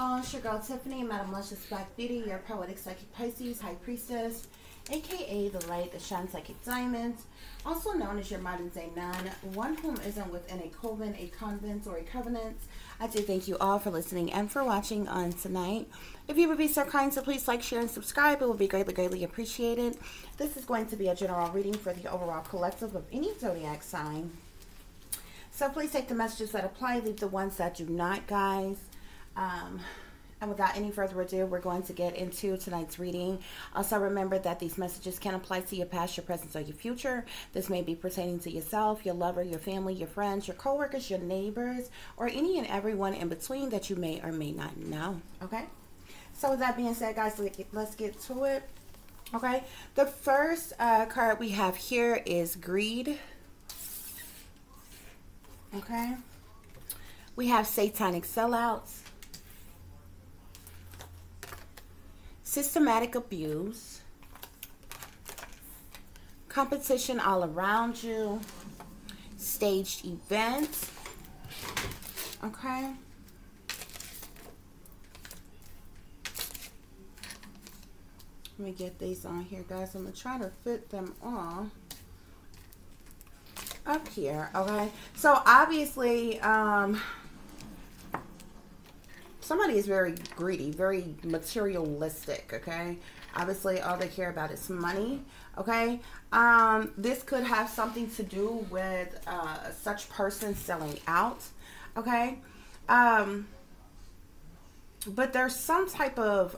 all, it's your girl Tiffany, Madam Luscious Black Beauty, your poetic psychic Pisces, High Priestess, aka the light that shines like a diamond, also known as your modern day nun, one whom isn't within a coven, a convent, or a covenant. I do thank you all for listening and for watching on tonight. If you would be so kind to please like, share, and subscribe, it would be greatly, greatly appreciated. This is going to be a general reading for the overall collective of any zodiac sign. So please take the messages that apply, leave the ones that do not, guys. Um, and without any further ado, we're going to get into tonight's reading. Also, remember that these messages can apply to your past, your present, or your future. This may be pertaining to yourself, your lover, your family, your friends, your coworkers, your neighbors, or any and everyone in between that you may or may not know. Okay? So, with that being said, guys, let's get to it. Okay? The first uh, card we have here is Greed. Okay? We have Satanic Sellouts. Systematic abuse, competition all around you, staged events. Okay. Let me get these on here, guys. I'm going to try to fit them all up here. Okay. So, obviously, um, somebody is very greedy, very materialistic, okay? Obviously, all they care about is money, okay? Um, this could have something to do with uh, such person selling out, okay? Um, but there's some type of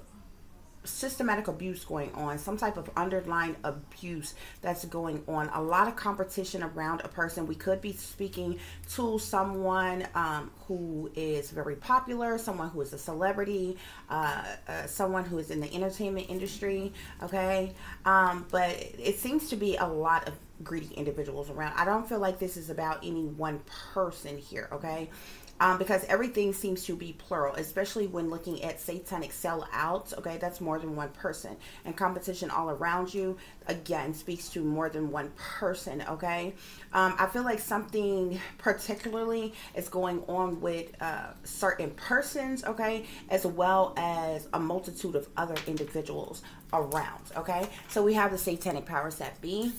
systematic abuse going on, some type of underlying abuse that's going on. A lot of competition around a person. We could be speaking to someone um, who is very popular, someone who is a celebrity, uh, uh, someone who is in the entertainment industry, okay? Um, but it seems to be a lot of greedy individuals around. I don't feel like this is about any one person here, okay? Um, because everything seems to be plural, especially when looking at satanic sellouts. Okay, that's more than one person, and competition all around you again speaks to more than one person. Okay, um, I feel like something particularly is going on with uh, certain persons. Okay, as well as a multitude of other individuals around. Okay, so we have the satanic powers that be.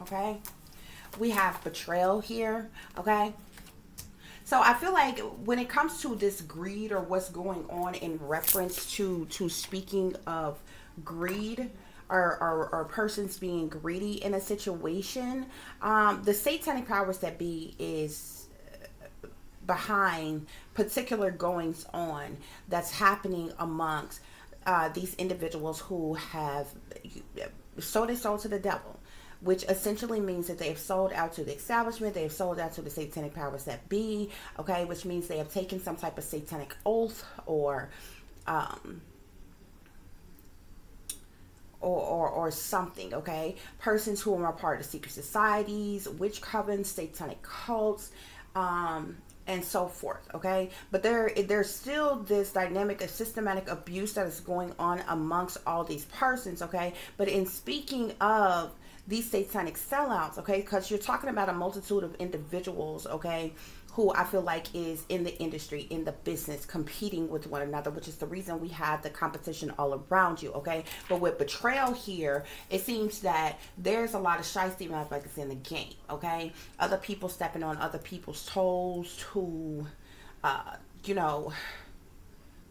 Okay, we have betrayal here. Okay, so I feel like when it comes to this greed or what's going on in reference to to speaking of greed or, or, or persons being greedy in a situation, um, the satanic powers that be is behind particular goings on that's happening amongst uh, these individuals who have sold their soul to the devil which essentially means that they have sold out to the establishment, they have sold out to the satanic powers that be, okay, which means they have taken some type of satanic oath or um or, or, or something, okay? Persons who are a part of secret societies, witch covens, satanic cults, um, and so forth okay but there there's still this dynamic of systematic abuse that is going on amongst all these persons okay but in speaking of these satanic sellouts, okay? Because you're talking about a multitude of individuals, okay, who I feel like is in the industry, in the business, competing with one another, which is the reason we have the competition all around you, okay? But with betrayal here, it seems that there's a lot of shiesty motherfuckers in the game, okay? Other people stepping on other people's toes to, uh, you know,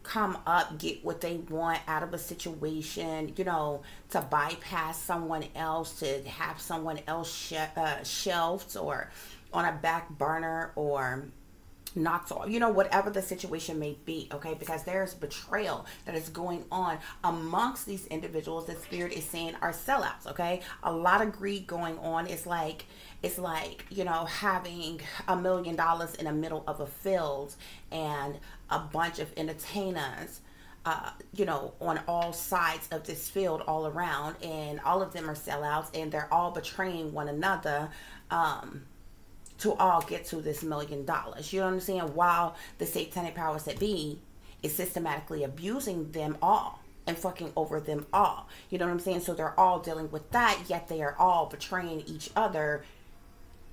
come up, get what they want out of a situation, you know, to bypass someone else, to have someone else sh- uh, shelved or on a back burner or not so you know whatever the situation may be okay? Because there's betrayal that is going on amongst these individuals that spirit is saying are sellouts okay? A lot of greed going on. It's like it's like you know having a million dollars in the middle of a field and a bunch of entertainers uh, you know, on all sides of this field all around, and all of them are sellouts, and they're all betraying one another um, to all get to this million dollars. You understand? While the satanic powers that be is systematically abusing them all and fucking over them all. You know what I'm saying? So they're all dealing with that, yet they are all betraying each other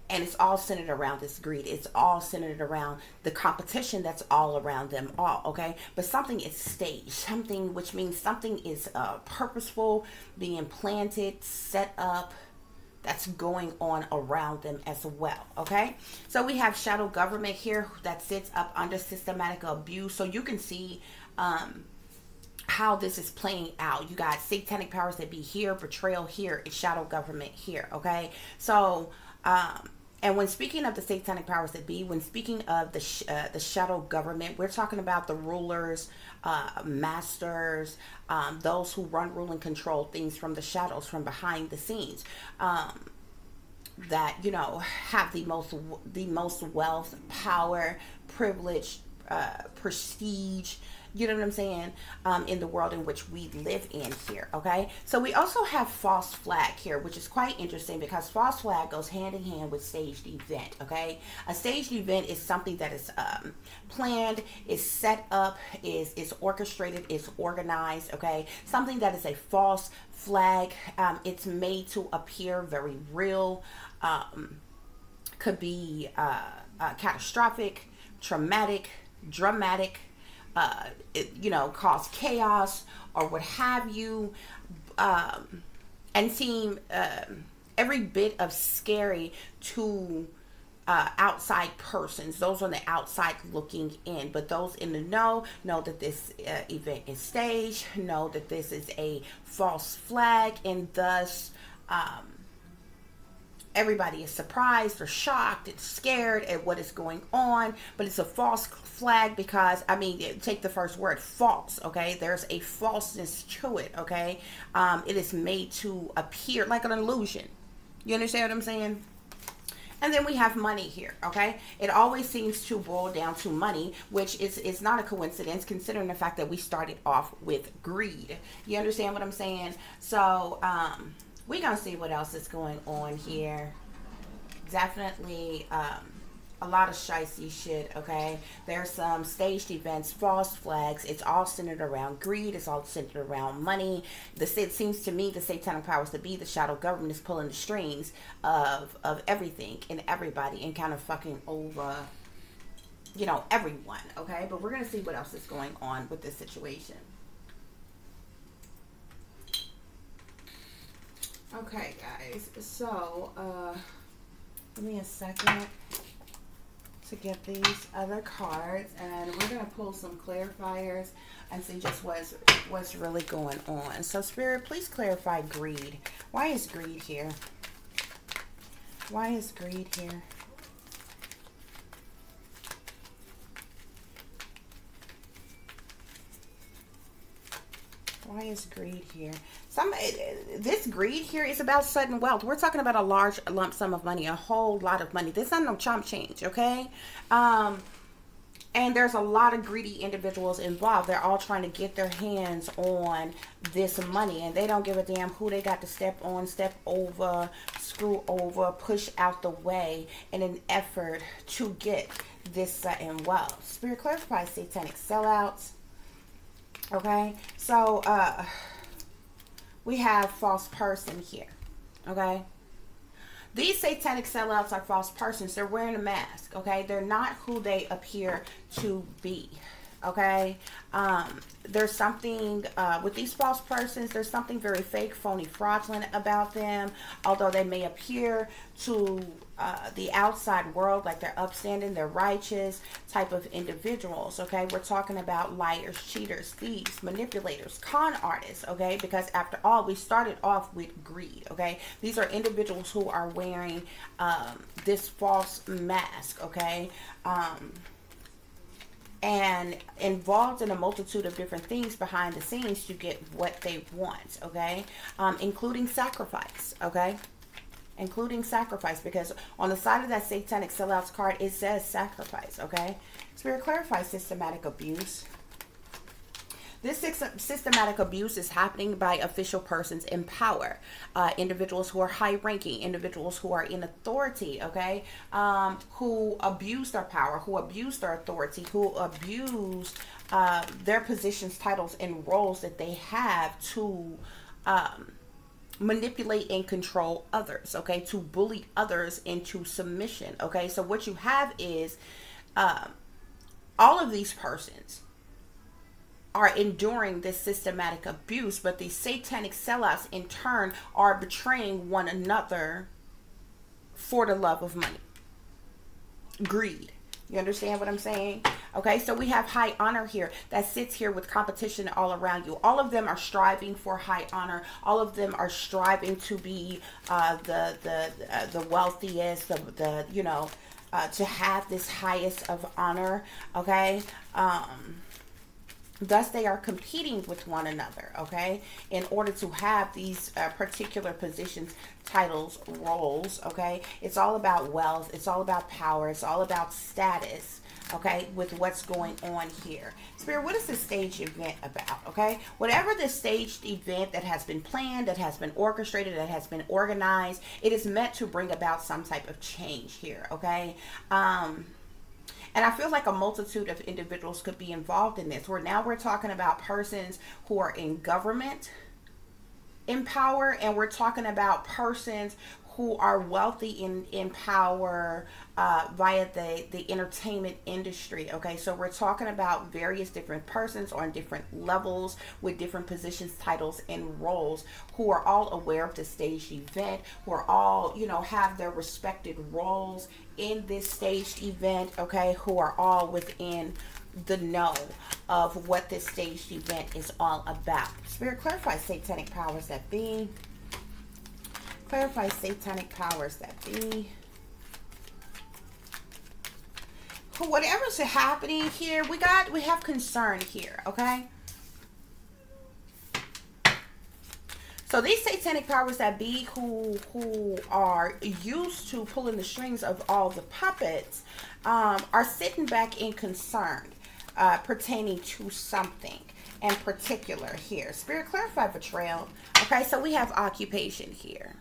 and it's all centered around this greed it's all centered around the competition that's all around them all okay but something is staged something which means something is uh, purposeful being planted set up that's going on around them as well okay so we have shadow government here that sits up under systematic abuse so you can see um how this is playing out. You got satanic powers that be here, betrayal here, and shadow government here. Okay, so um, and when speaking of the satanic powers that be, when speaking of the sh- uh, the shadow government, we're talking about the rulers, uh, masters, um, those who run, rule, and control things from the shadows, from behind the scenes. Um, that you know have the most the most wealth, power, privilege, uh, prestige you know what I'm saying? Um, in the world in which we live in here. Okay. So we also have false flag here, which is quite interesting because false flag goes hand in hand with staged event. Okay. A staged event is something that is um, planned, is set up, is is orchestrated, is organized. Okay. Something that is a false flag. Um, it's made to appear very real. Um, could be uh, uh, catastrophic, traumatic, dramatic uh, it, you know, cause chaos or what have you, um, and seem uh, every bit of scary to uh, outside persons. Those on the outside looking in, but those in the know know that this uh, event is staged, know that this is a false flag, and thus. Um, everybody is surprised or shocked and scared at what is going on but it's a false flag because i mean take the first word false okay there's a falseness to it okay um, it is made to appear like an illusion you understand what i'm saying and then we have money here, okay? It always seems to boil down to money, which is, is not a coincidence considering the fact that we started off with greed. You understand what I'm saying? So, um, we're gonna see what else is going on here. Definitely um, a lot of shicey shit, okay? There's some staged events, false flags. It's all centered around greed. It's all centered around money. The It seems to me the satanic powers to be, the shadow government is pulling the strings of, of everything and everybody and kind of fucking over, you know, everyone, okay? But we're going to see what else is going on with this situation. Okay, guys. So, uh, give me a second to get these other cards, and we're gonna pull some clarifiers and see just what's what's really going on. So, Spirit, please clarify greed. Why is greed here? Why is greed here? Why is greed here? Some this greed here is about sudden wealth. We're talking about a large lump sum of money, a whole lot of money. This is not no chump change, okay? Um, and there's a lot of greedy individuals involved. They're all trying to get their hands on this money, and they don't give a damn who they got to step on, step over, screw over, push out the way in an effort to get this sudden wealth. Spirit clarifies satanic sellouts. Okay, so uh we have false person here. Okay. These satanic sellouts are false persons. They're wearing a mask. Okay. They're not who they appear to be. Okay. Um, there's something uh, with these false persons, there's something very fake, phony, fraudulent about them. Although they may appear to uh, the outside world like they're upstanding, they're righteous type of individuals. Okay, we're talking about liars, cheaters, thieves, manipulators, con artists. Okay, because after all, we started off with greed. Okay, these are individuals who are wearing um, this false mask. Okay. Um, and involved in a multitude of different things behind the scenes to get what they want, okay? Um, including sacrifice, okay? Including sacrifice, because on the side of that satanic sellouts card, it says sacrifice, okay? Spirit clarifies systematic abuse, this systematic abuse is happening by official persons in power, uh, individuals who are high ranking, individuals who are in authority, okay, um, who abuse their power, who abuse their authority, who abuse uh, their positions, titles, and roles that they have to. Um, manipulate and control others, okay, to bully others into submission, okay. So what you have is um, all of these persons are enduring this systematic abuse, but these satanic sellouts in turn are betraying one another for the love of money, greed. You understand what I'm saying? Okay, so we have high honor here that sits here with competition all around you. All of them are striving for high honor. All of them are striving to be uh, the the uh, the wealthiest, the the you know, uh, to have this highest of honor. Okay. Um, Thus, they are competing with one another, okay, in order to have these uh, particular positions, titles, roles, okay. It's all about wealth, it's all about power, it's all about status, okay, with what's going on here. Spirit, what is this stage event about, okay? Whatever this staged event that has been planned, that has been orchestrated, that has been organized, it is meant to bring about some type of change here, okay? Um, and I feel like a multitude of individuals could be involved in this. Where now we're talking about persons who are in government in power, and we're talking about persons who are wealthy in in power uh, via the the entertainment industry. Okay, so we're talking about various different persons on different levels with different positions, titles, and roles who are all aware of the staged event, who are all you know have their respected roles in this staged event. Okay, who are all within the know of what this staged event is all about. Spirit clarify satanic powers that be clarify satanic powers that be. Whatever's happening here, we got, we have concern here, okay? So these satanic powers that be who who are used to pulling the strings of all the puppets um, are sitting back in concern uh, pertaining to something in particular here. Spirit clarify betrayal. Okay, so we have occupation here.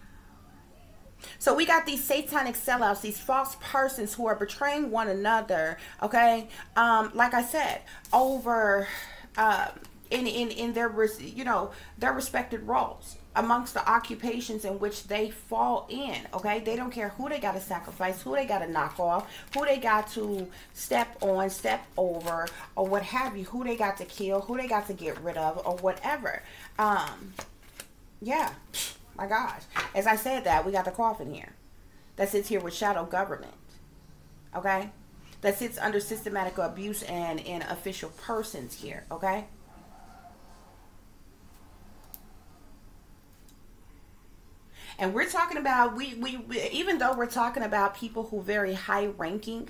So we got these satanic sellouts, these false persons who are betraying one another. Okay, um, like I said, over um, in in in their you know their respected roles amongst the occupations in which they fall in okay? They don't care who they got to sacrifice who they got to knock off who they got to step on step over or what have you who they got to kill who they got to get rid of or whatever. Um yeah my gosh. As I said that, we got the coffin here that sits here with shadow government. Okay? That sits under systematic abuse and in official persons here. Okay? And we're talking about, we, we, we even though we're talking about people who very high ranking,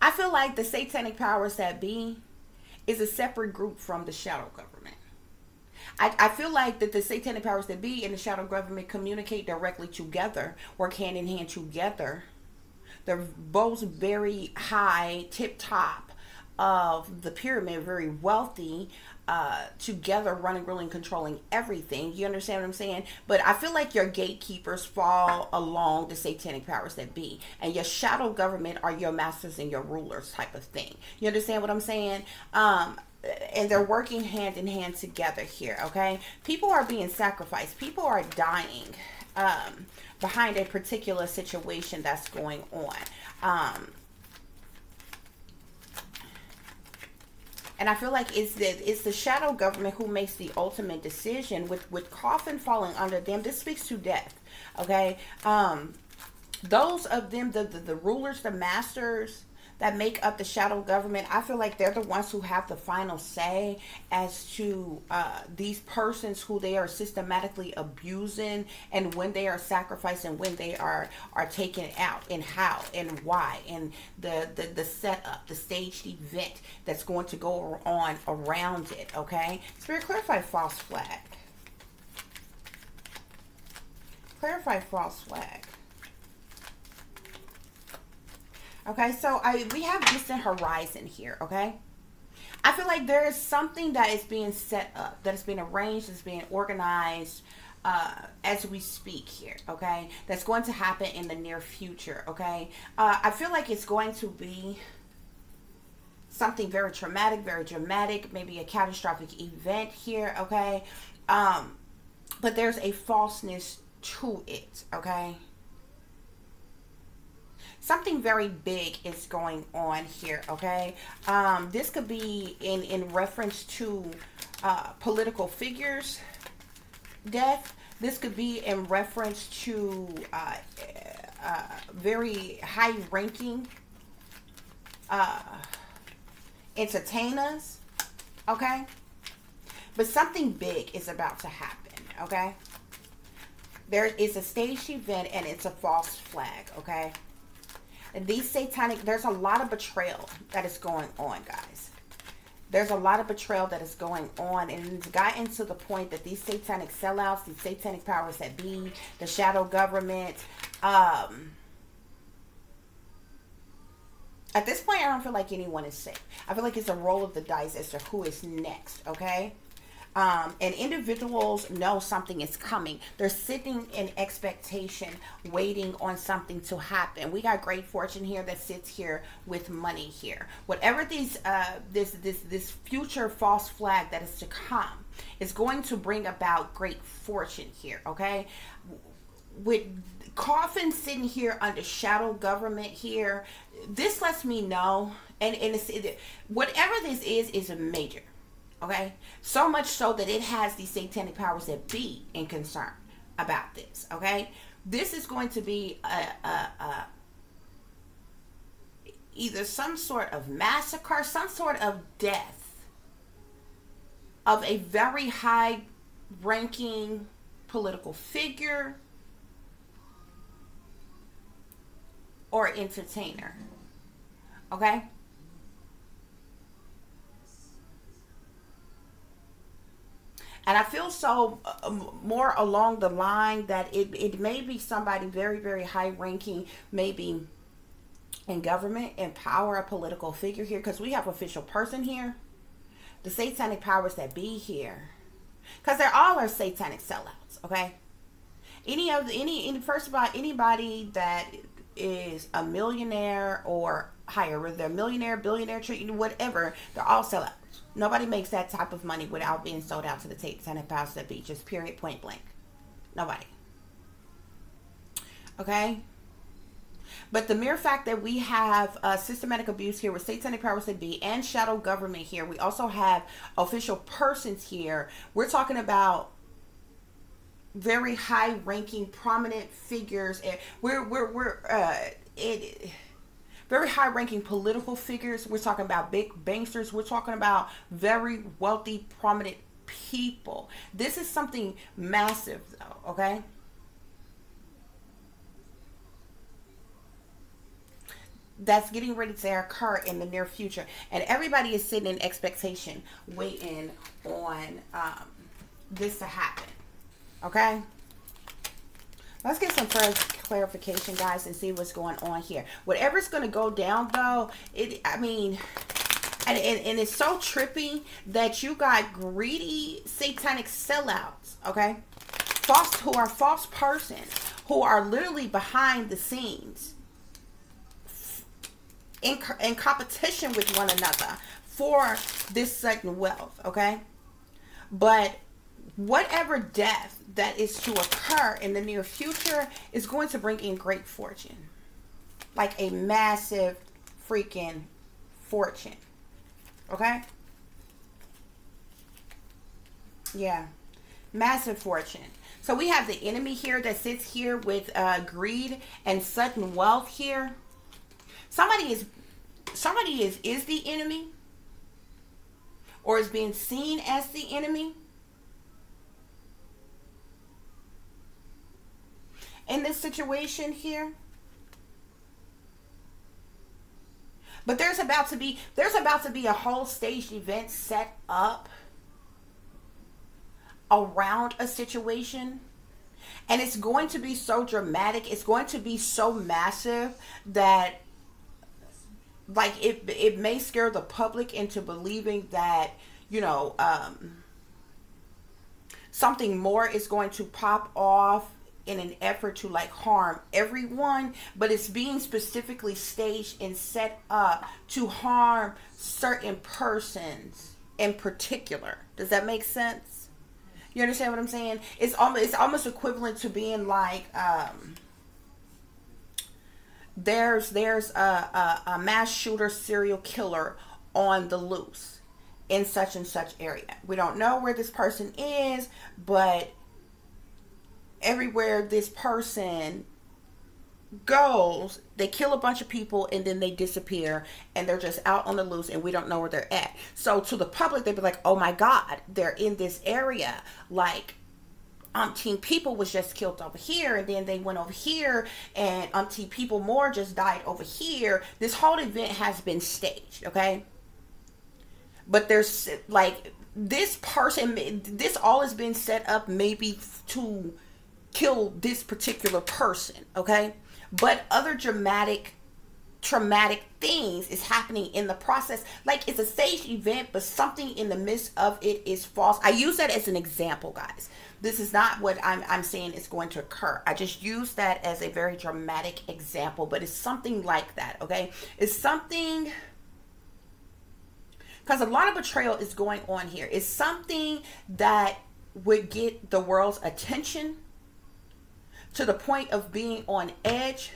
I feel like the satanic powers that be is a separate group from the shadow government. I, I feel like that the satanic powers that be and the shadow government communicate directly together, work hand in hand together. They're both very high, tip top of the pyramid, very wealthy, uh, together running, ruling, controlling everything. You understand what I'm saying? But I feel like your gatekeepers fall along the satanic powers that be, and your shadow government are your masters and your rulers type of thing. You understand what I'm saying? Um, and they're working hand in hand together here okay people are being sacrificed people are dying um, behind a particular situation that's going on um, and I feel like it's the it's the shadow government who makes the ultimate decision with with coffin falling under them. This speaks to death. Okay, um, those of them the, the the rulers, the masters, that make up the shadow government, I feel like they're the ones who have the final say as to uh, these persons who they are systematically abusing and when they are sacrificing, when they are are taken out, and how and why, and the the the setup, the staged event that's going to go on around it. Okay, Spirit, clarify false flag. Clarify false flag. Okay, so I we have distant horizon here, okay? I feel like there is something that is being set up, that is being arranged, that's being organized uh, as we speak here, okay? That's going to happen in the near future, okay? Uh, I feel like it's going to be something very traumatic, very dramatic, maybe a catastrophic event here, okay? Um, but there's a falseness to it, okay? Something very big is going on here, okay? Um, this could be in, in reference to uh, political figures, death. This could be in reference to uh, uh, very high-ranking uh, entertainers, okay? But something big is about to happen, okay? There is a staged event and it's a false flag, okay? These satanic, there's a lot of betrayal that is going on, guys. There's a lot of betrayal that is going on, and it's gotten to the point that these satanic sellouts, these satanic powers that be, the shadow government, um, at this point, I don't feel like anyone is safe. I feel like it's a roll of the dice as to who is next, okay? Um, and individuals know something is coming. They're sitting in expectation, waiting on something to happen. We got great fortune here that sits here with money here. Whatever these, uh, this, this, this future false flag that is to come is going to bring about great fortune here. Okay, with coffin sitting here under shadow government here, this lets me know, and and it, whatever this is is a major. Okay? So much so that it has these satanic powers that be in concern about this. Okay? This is going to be a, a, a either some sort of massacre, some sort of death of a very high ranking political figure or entertainer. Okay? And I feel so uh, more along the line that it, it may be somebody very, very high ranking, maybe in government, in power, a political figure here, because we have official person here. The satanic powers that be here. Because they're all are satanic sellouts, okay? Any of the, any, any, first of all, anybody that is a millionaire or higher, whether they're millionaire, billionaire, whatever, they're all sellouts. Nobody makes that type of money without being sold out to the satanic powers that be. Just period, point blank. Nobody. Okay? But the mere fact that we have uh, systematic abuse here with satanic powers that be and shadow government here, we also have official persons here. We're talking about very high ranking, prominent figures. We're, we're, we're, uh, it, very high ranking political figures. We're talking about big banksters. We're talking about very wealthy, prominent people. This is something massive, though, okay? that's getting ready to occur in the near future. And everybody is sitting in expectation, waiting on um, this to happen. Okay? Let's get some first clarification, guys, and see what's going on here. Whatever's going to go down, though, it, I mean, and, and, and it's so trippy that you got greedy satanic sellouts, okay? False, who are false persons, who are literally behind the scenes in, in competition with one another for this certain wealth, okay? But whatever death that is to occur in the near future is going to bring in great fortune. Like a massive freaking fortune. Okay? Yeah. Massive fortune. So we have the enemy here that sits here with uh, greed and sudden wealth here. Somebody is somebody is is the enemy or is being seen as the enemy in this situation here. But there's about to be there's about to be a whole staged event set up around a situation. And it's going to be so dramatic. It's going to be so massive that like it it may scare the public into believing that you know um something more is going to pop off in an effort to like harm everyone, but it's being specifically staged and set up to harm certain persons in particular. Does that make sense? You understand what I'm saying? It's almost it's almost equivalent to being like um there's there's a, a, a mass shooter serial killer on the loose in such and such area. We don't know where this person is, but everywhere this person goes, they kill a bunch of people and then they disappear and they're just out on the loose and we don't know where they're at. So to the public, they'd be like, oh my God, they're in this area. Like, umpteen people was just killed over here and then they went over here and umpteen people more just died over here. This whole event has been staged, okay? But there's like this person, this all has been set up maybe to kill this particular person, okay? But other dramatic traumatic things is happening in the process. Like it's a staged event, but something in the midst of it is false. I use that as an example, guys. This is not what I'm, I'm saying is going to occur. I just use that as a very dramatic example, but it's something like that, okay? It's something because a lot of betrayal is going on here. It's something that would get the world's attention to the point of being on edge,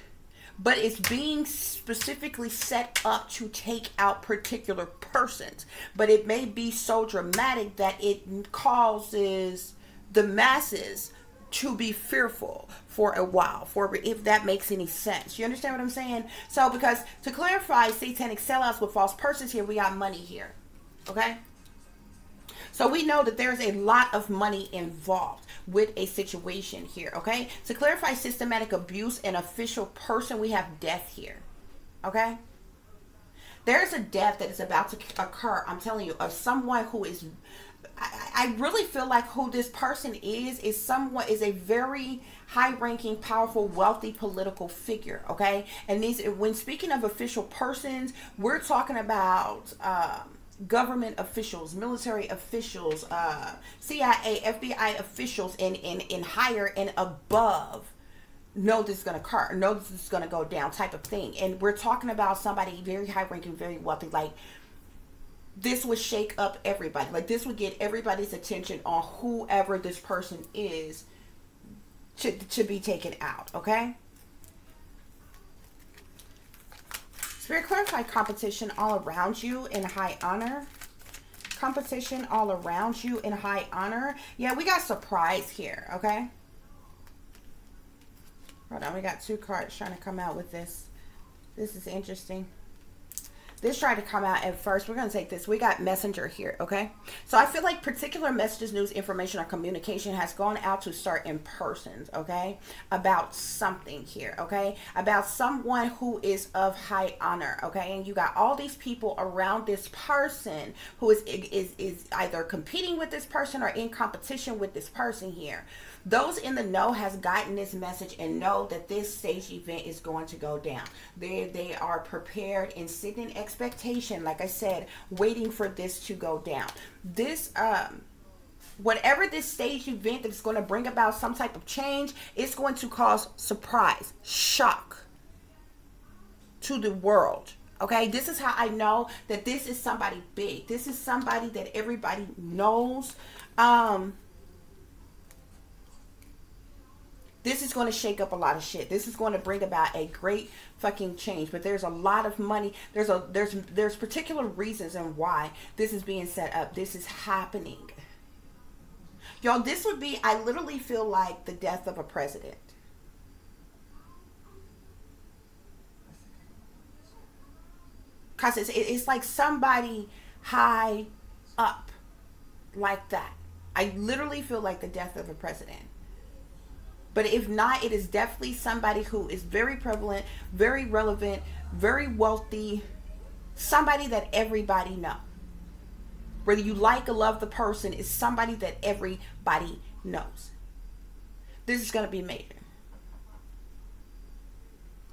but it's being specifically set up to take out particular persons. But it may be so dramatic that it causes the masses to be fearful for a while for if that makes any sense. You understand what i'm saying? So because to clarify satanic sellouts with false persons here we got money here okay? So we know that there's a lot of money involved with a situation here, okay? To clarify systematic abuse and official person, we have death here, okay? There's a death that is about to occur, I'm telling you, of someone who is I, I really feel like who this person is is someone is a very high ranking powerful wealthy political figure okay and these when speaking of official persons we're talking about um government officials, military officials, uh, CIA, FBI officials, and in, in higher and above know this is going to occur, know this is going to go down type of thing. And we're talking about somebody very high ranking, very wealthy. Like, this would shake up everybody. Like, this would get everybody's attention on whoever this person is to, to be taken out, okay? Spirit clarify competition all around you in high honor. Competition all around you in high honor. Yeah, we got surprise here, okay? Hold on, we got two cards trying to come out with this. This is interesting. This tried to come out at first. We're going to take this. We got messenger here, okay? So I feel like particular messages, news, information, or communication has gone out to certain persons, okay? About something here, okay? About someone who is of high honor, okay? And you got all these people around this person who is, is, is either competing with this person or in competition with this person here. Those in the know has gotten this message and know that this stage event is going to go down. They they are prepared and sitting in expectation, like I said, waiting for this to go down. This um whatever this stage event that's going to bring about some type of change, it's going to cause surprise, shock to the world. Okay, this is how I know that this is somebody big. This is somebody that everybody knows. Um, this is going to shake up a lot of shit. This is going to bring about a great fucking change. But there's a lot of money. There's a there's there's particular reasons and why this is being set up. This is happening. Y'all, this would be I literally feel like the death of a president. Cause it's it's like somebody high up like that. I literally feel like the death of a president. But if not, it is definitely somebody who is very prevalent, very relevant, very wealthy, somebody that everybody know. Whether you like or love the person is somebody that everybody knows. This is going to be major.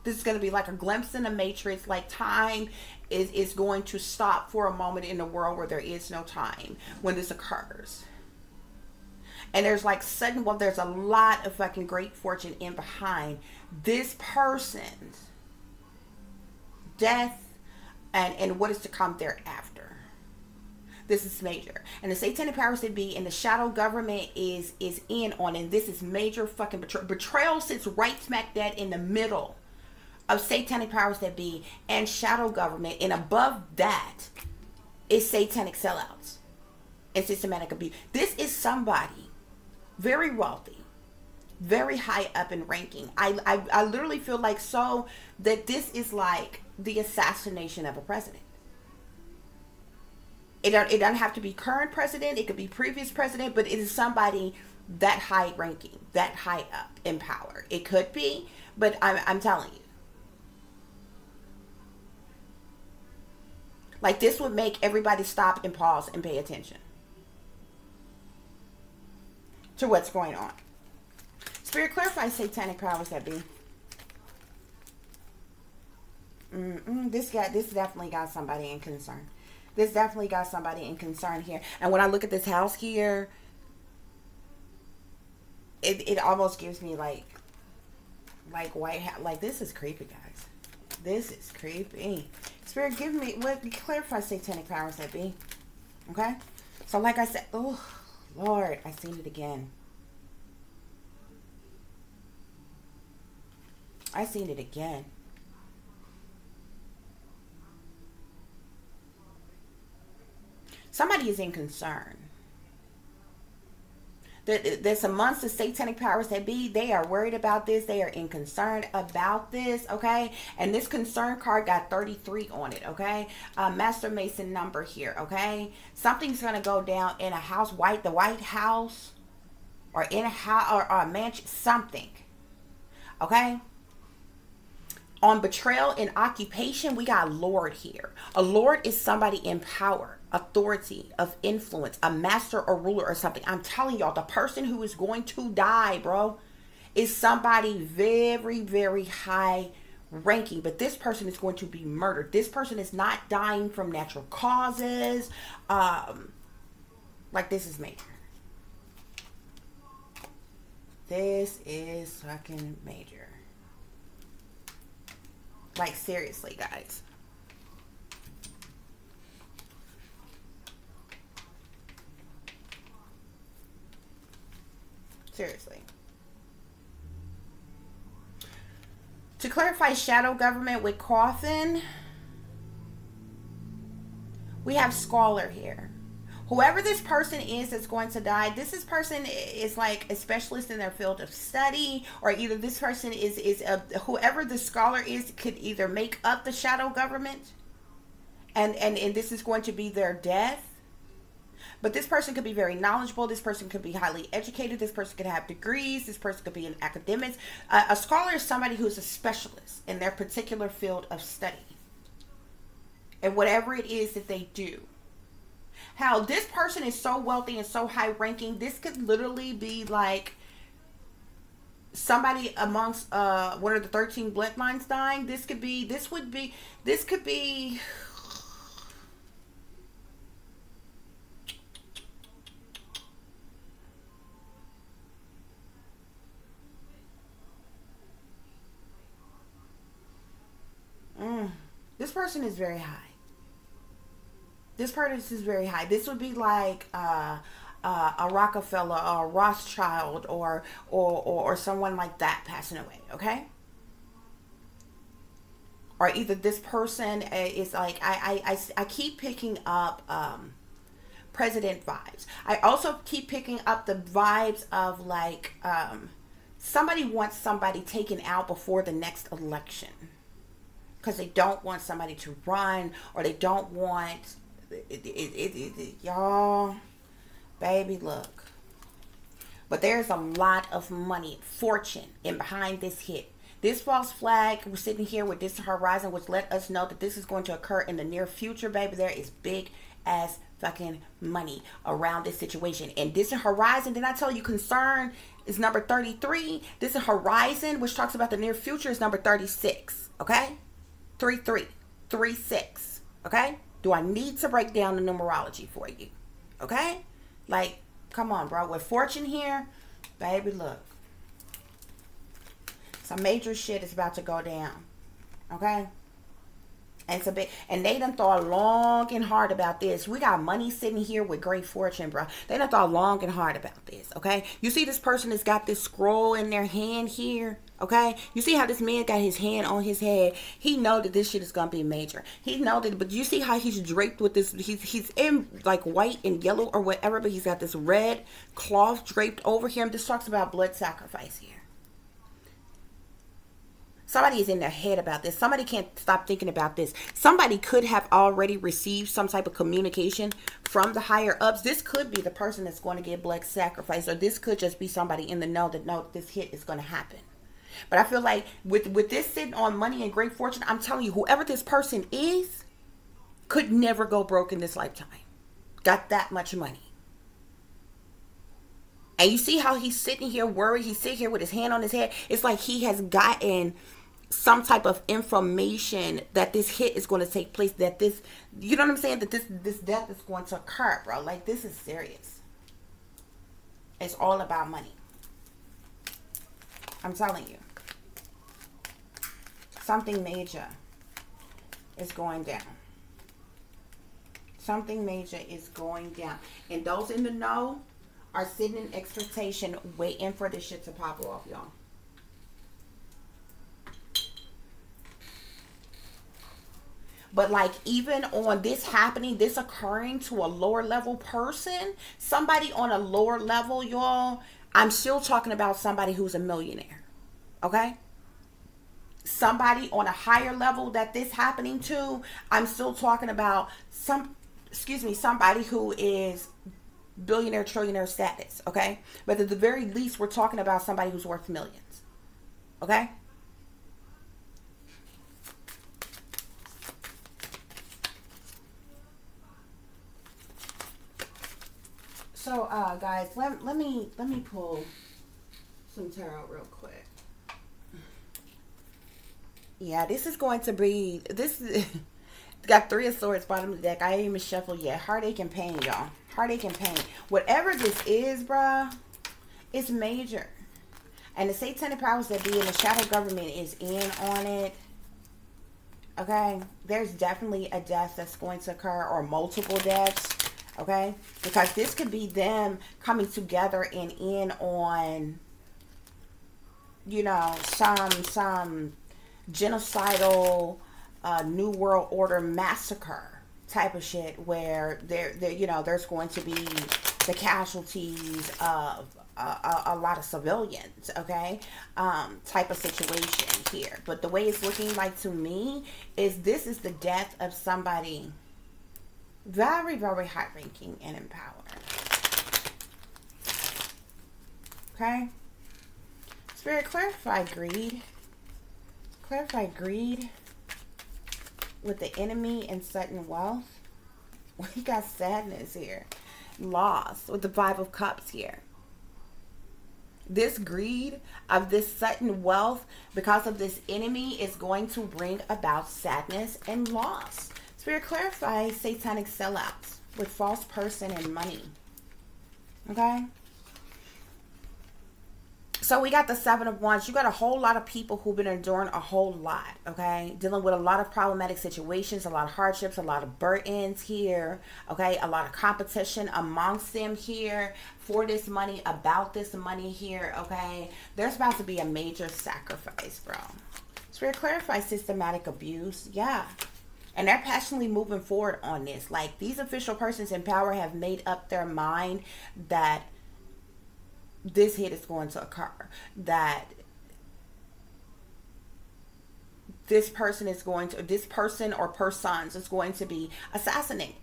This is going to be like a glimpse in a matrix, like time is, is going to stop for a moment in a world where there is no time when this occurs and there's like sudden well there's a lot of fucking great fortune in behind this person's death and and what is to come thereafter This is major. And the satanic powers that be and the shadow government is is in on and this is major fucking betrayal. Betrayal sits right smack dead in the middle of satanic powers that be and shadow government. And above that is satanic sellouts and systematic abuse. This is somebody very wealthy, very high up in ranking. I, I, I literally feel like so that this is like the assassination of a president. It, it doesn't have to be current president. It could be previous president, but it is somebody that high ranking, that high up in power. It could be, but I'm, I'm telling you. Like this would make everybody stop and pause and pay attention to what's going on. Spirit clarify satanic powers that be. Mm-mm, this got this definitely got somebody in concern. This definitely got somebody in concern here. And when I look at this house here, it it almost gives me like like white like this is creepy, guys. This is creepy. Spirit, give me what clarify satanic powers that be. Okay? So like I said, oh Lord, I seen it again. I seen it again. Somebody is in concern. There's amongst the satanic powers that be. They are worried about this. They are in concern about this. Okay. And this concern card got 33 on it. Okay. Uh, Master Mason number here. Okay. Something's going to go down in a house, white, the White House, or in a house or, or a mansion, something. Okay on betrayal and occupation, we got Lord here. A Lord is somebody in power authority of influence, a master or ruler or something. I'm telling y'all, the person who is going to die, bro, is somebody very, very high ranking. But this person is going to be murdered. This person is not dying from natural causes. Um, like this is major. This is fucking major. Like seriously, guys. Seriously. To clarify shadow government with coffin, we have scholar here. Whoever this person is that's going to die, this is person is like a specialist in their field of study, or either this person is is a, whoever the scholar is could either make up the shadow government, and and and this is going to be their death, but this person could be very knowledgeable. This person could be highly educated. This person could have degrees. This person could be an academic. Uh, a scholar is somebody who's a specialist in their particular field of study. And whatever it is that they do. How this person is so wealthy and so high ranking, this could literally be like somebody amongst uh one of the 13 bloodlines dying this could be this would be this could be Mm, this person is very high. This person is very high. This would be like uh, uh, a Rockefeller or a Rothschild or, or, or, or someone like that passing away, okay? Or either this person uh, is like, I, I, I, I keep picking up um, president vibes. I also keep picking up the vibes of like um, somebody wants somebody taken out before the next election because they don't want somebody to run or they don't want it, it, y'all baby look. But there's a lot of money fortune in behind this hit. This false flag we're sitting here with this horizon which let us know that this is going to occur in the near future baby. There is big as fucking money around this situation. And this horizon did i tell you concern is number 33 this horizon which talks about the near future is number 36 okay? Three three three six. Okay? Do I need to break down the numerology for you? Okay? Like, come on, bro. With fortune here, baby, look. Some major shit is about to go down. Okay? And it's a bit, and they done thought long and hard about this. We got money sitting here with great fortune, bro. They done thought long and hard about this, okay? You see this person has got this scroll in their hand here, okay? You see how this man got his hand on his head? He know that this shit is gonna be major. He know that, but you see how he's draped with this, he's, he's in like white and yellow or whatever, but he's got this red cloth draped over him. This talks about blood sacrifice here. Somebody is in their head about this. Somebody can't stop thinking about this. Somebody could have already received some type of communication from the higher ups. This could be the person that's going to get blood sacrifice, or this could just be somebody in the know that know this hit is going to happen. But I feel like with with this sitting on money and great fortune, I'm telling you, whoever this person is, could never go broke in this lifetime. Got that much money. And you see how he's sitting here worried. He's sitting here with his hand on his head. It's like he has gotten some type of information that this hit is going to take place that this you know what i'm saying that this this death is going to occur bro like this is serious it's all about money i'm telling you something major is going down something major is going down and those in the know are sitting in expectation waiting for this shit to pop off y'all But like even on this happening, this occurring to a lower level person, somebody on a lower level, y'all, I'm still talking about somebody who's a millionaire. Okay? Somebody on a higher level that this happening to, I'm still talking about some excuse me, somebody who is billionaire trillionaire status, okay? But at the very least, we're talking about somebody who's worth millions. Okay? So, uh, guys, let, let me let me pull some tarot real quick. Yeah, this is going to be this. got three of swords bottom of the deck. I ain't even shuffled yet. Heartache and pain, y'all. Heartache and pain. Whatever this is, bruh, it's major. And the satanic powers that be in the shadow government is in on it. Okay? There's definitely a death that's going to occur or multiple deaths okay because this could be them coming together and in on you know some some genocidal uh, new world order massacre type of shit where there there you know there's going to be the casualties of a, a, lot of civilians okay um type of situation here but the way it's looking like to me is this is the death of somebody very, very high ranking and empowered. Okay? Spirit, clarify greed. Clarify greed with the enemy and sudden wealth. We got sadness here. Loss with the Five of Cups here. This greed of this sudden wealth because of this enemy is going to bring about sadness and loss. Spirit clarifies satanic sellouts with false person and money. Okay? So we got the seven of wands. You got a whole lot of people who've been enduring a whole lot, okay? Dealing with a lot of problematic situations, a lot of hardships, a lot of burdens here, okay? A lot of competition amongst them here for this money, about this money here, okay? There's about to be a major sacrifice, bro. Spirit clarify systematic abuse. Yeah and they're passionately moving forward on this. Like these official persons in power have made up their mind that this hit is going to occur. That this person is going to, this person or persons is going to be assassinated.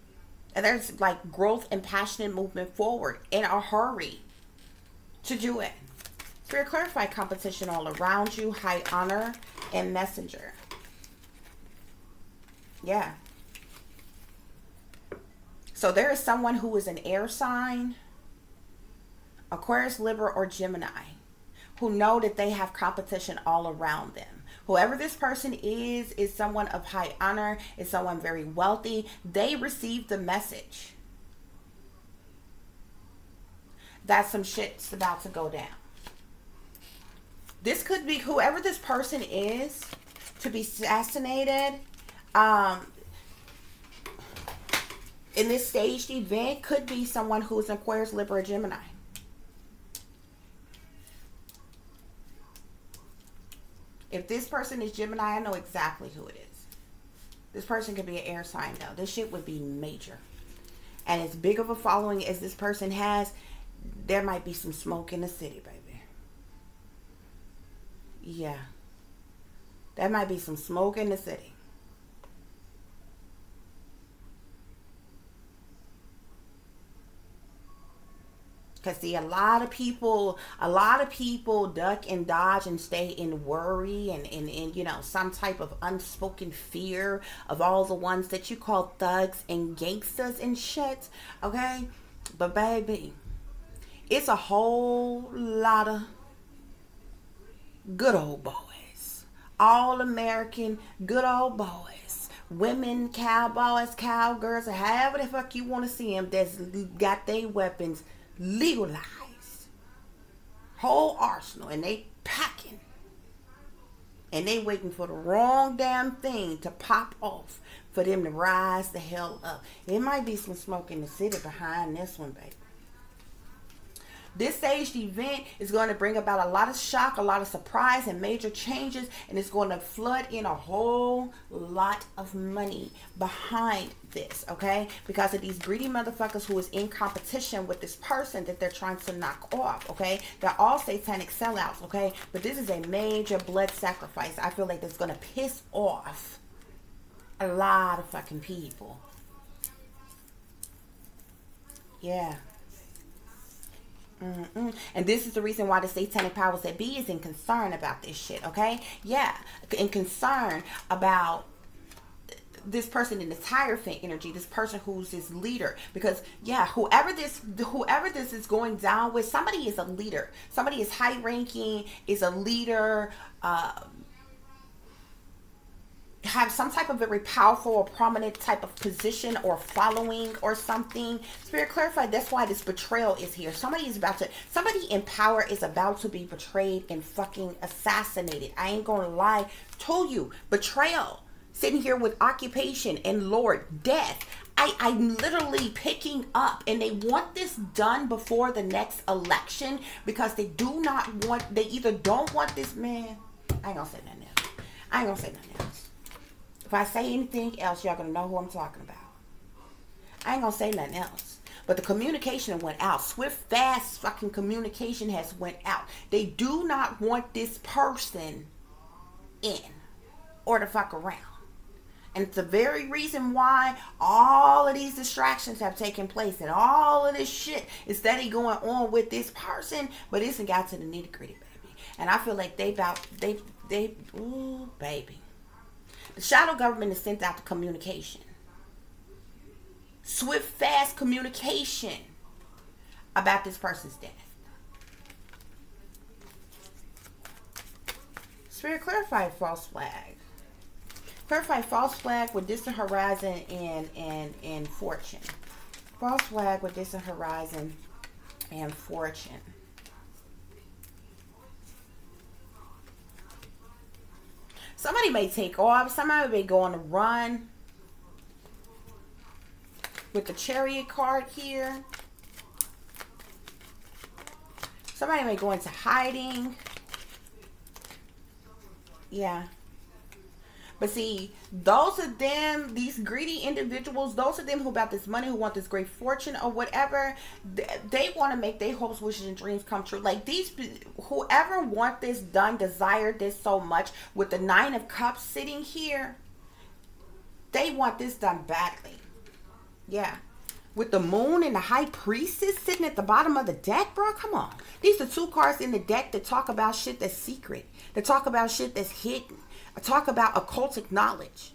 And there's like growth and passionate movement forward in a hurry to do it. Spirit clarify competition all around you, high honor and messenger. Yeah. So there is someone who is an air sign, Aquarius, Libra, or Gemini, who know that they have competition all around them. Whoever this person is, is someone of high honor, is someone very wealthy. They received the message that some shit's about to go down. This could be whoever this person is to be assassinated Um, in this staged event could be someone who's an Aquarius, Libra, or Gemini. If this person is Gemini, I know exactly who it is. This person could be an air sign though. This shit would be major. And as big of a following as this person has, there might be some smoke in the city, baby. Yeah. There might be some smoke in the city. Because see, a lot of people, a lot of people duck and dodge and stay in worry and, and, and, you know, some type of unspoken fear of all the ones that you call thugs and gangsters and shit. Okay? But baby, it's a whole lot of good old boys. All American good old boys. Women, cowboys, cowgirls, however the fuck you want to see them that's got their weapons legalized whole arsenal and they packing and they waiting for the wrong damn thing to pop off for them to rise the hell up. It might be some smoke in the city behind this one, baby. This staged event is going to bring about a lot of shock, a lot of surprise, and major changes, and it's going to flood in a whole lot of money behind this, okay? Because of these greedy motherfuckers who is in competition with this person that they're trying to knock off, okay? They're all satanic sellouts, okay? But this is a major blood sacrifice. I feel like that's going to piss off a lot of fucking people. Yeah. Mm-mm. And this is the reason why the satanic powers that be is in concern about this shit, okay? Yeah, in concern about this person in this hierophant energy, this person who's this leader. Because yeah, whoever this whoever this is going down with, somebody is a leader. Somebody is high ranking, is a leader, uh, have some type of very powerful or prominent type of position or following or something. Spirit clarified that's why this betrayal is here. Somebody is about to, somebody in power is about to be betrayed and fucking assassinated. I ain't gonna lie to you. Betrayal. Sitting here with occupation and Lord, death. I, I'm literally picking up and they want this done before the next election because they do not want, they either don't want this man. I ain't gonna say nothing else. I ain't gonna say nothing else. If I say anything else, y'all gonna know who I'm talking about. I ain't gonna say nothing else. But the communication went out. Swift, fast fucking communication has went out. They do not want this person in or to fuck around. And it's the very reason why all of these distractions have taken place and all of this shit is steady going on with this person, but it's got to the nitty gritty, baby. And I feel like they about they they ooh baby. The shadow government has sent out the communication. Swift, fast communication about this person's death. Spirit clarify false flag. Clarify false flag with distant horizon and and and fortune. False flag with distant horizon and fortune. Somebody may take off. Somebody may go on a run. With the chariot card here. Somebody may go into hiding. Yeah. But see, those of them, these greedy individuals, those of them who about this money, who want this great fortune or whatever, they, want to make their hopes, wishes, and dreams come true. Like these, whoever want this done, desire this so much. With the Nine of Cups sitting here, they want this done badly. Yeah. With the moon and the high priestess sitting at the bottom of the deck, bro. Come on. These are two cards in the deck that talk about shit that's secret. That talk about shit that's hidden talk about occultic knowledge,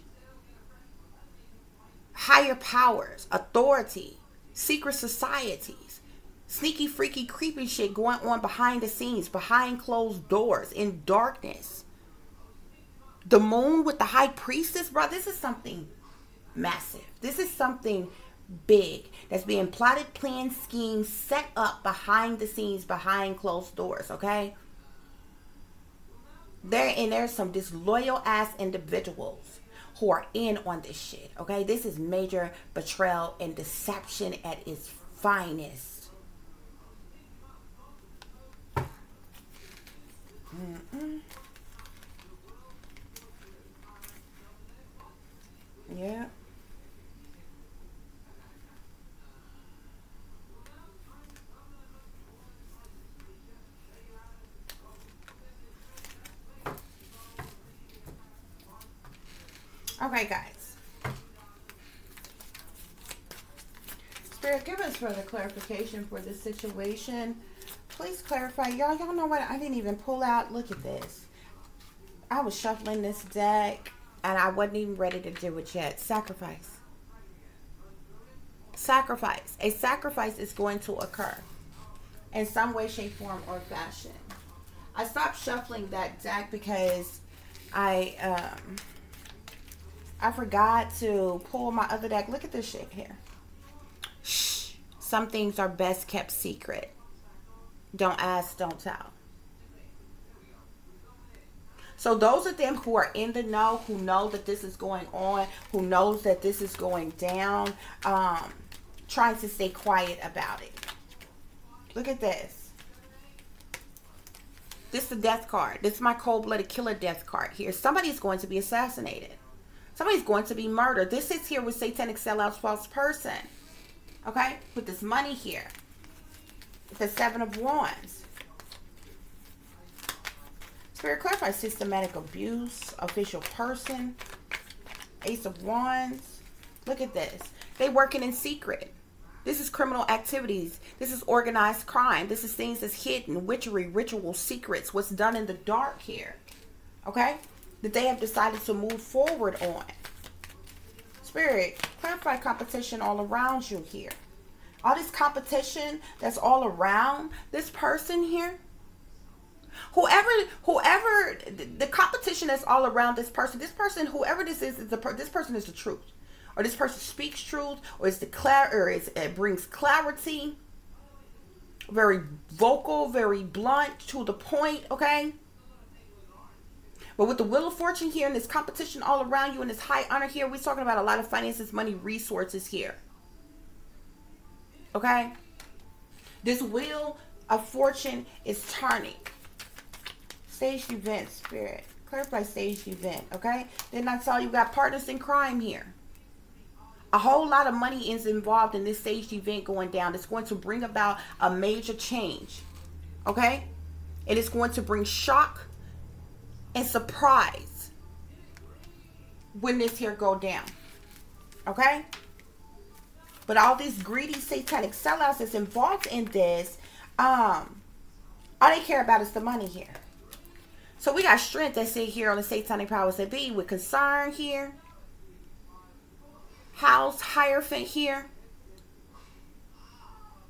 higher powers, authority, secret societies, sneaky, freaky, creepy shit going on behind the scenes, behind closed doors, in darkness. The moon with the high priestess, bro, this is something massive. This is something big that's being plotted, planned, schemed, set up behind the scenes, behind closed doors, okay? There and there's some disloyal ass individuals who are in on this shit. Okay, this is major betrayal and deception at its finest. Mm-mm. Yeah. Okay, guys. Spirit, give us further clarification for this situation. Please clarify. Y'all, y'all know what? I didn't even pull out. Look at this. I was shuffling this deck and I wasn't even ready to do it yet. Sacrifice. Sacrifice. A sacrifice is going to occur in some way, shape, form, or fashion. I stopped shuffling that deck because I um I forgot to pull my other deck. Look at this shit here. Some things are best kept secret. Don't ask, don't tell. So those of them who are in the know, who know that this is going on, who knows that this is going down, um, trying to stay quiet about it. Look at this. This is the death card. This is my cold-blooded killer death card here. Somebody is going to be assassinated. Somebody's going to be murdered. This is here with satanic sellouts, false person. Okay? With this money here. The seven of wands. Spirit clarify systematic abuse, official person, ace of wands. Look at this. They working in secret. This is criminal activities. This is organized crime. This is things that's hidden, witchery, ritual, secrets, what's done in the dark here. Okay? that they have decided to move forward on. Spirit, clarify competition all around you here. All this competition that's all around this person here. Whoever, whoever, the competition that's all around this person, this person, whoever this is, is the this person is the truth, or this person speaks truth, or it's the clar, or it uh, brings clarity. Very vocal, very blunt, to the point. Okay, but with the Wheel of Fortune here and this competition all around you and this high honor here, we're talking about a lot of finances, money, resources here. Okay? This Wheel of Fortune is turning. Staged event, Spirit. Clarify staged event, okay? Then I saw you got partners in crime here. A whole lot of money is involved in this staged event going down. It's going to bring about a major change, okay? And It is going to bring shock and surprise when this here go down. Okay? But all these greedy satanic sellouts that's involved in this, um, all they care about is the money here. So we got strength that sit here on the satanic powers that be with concern here. House Hierophant here.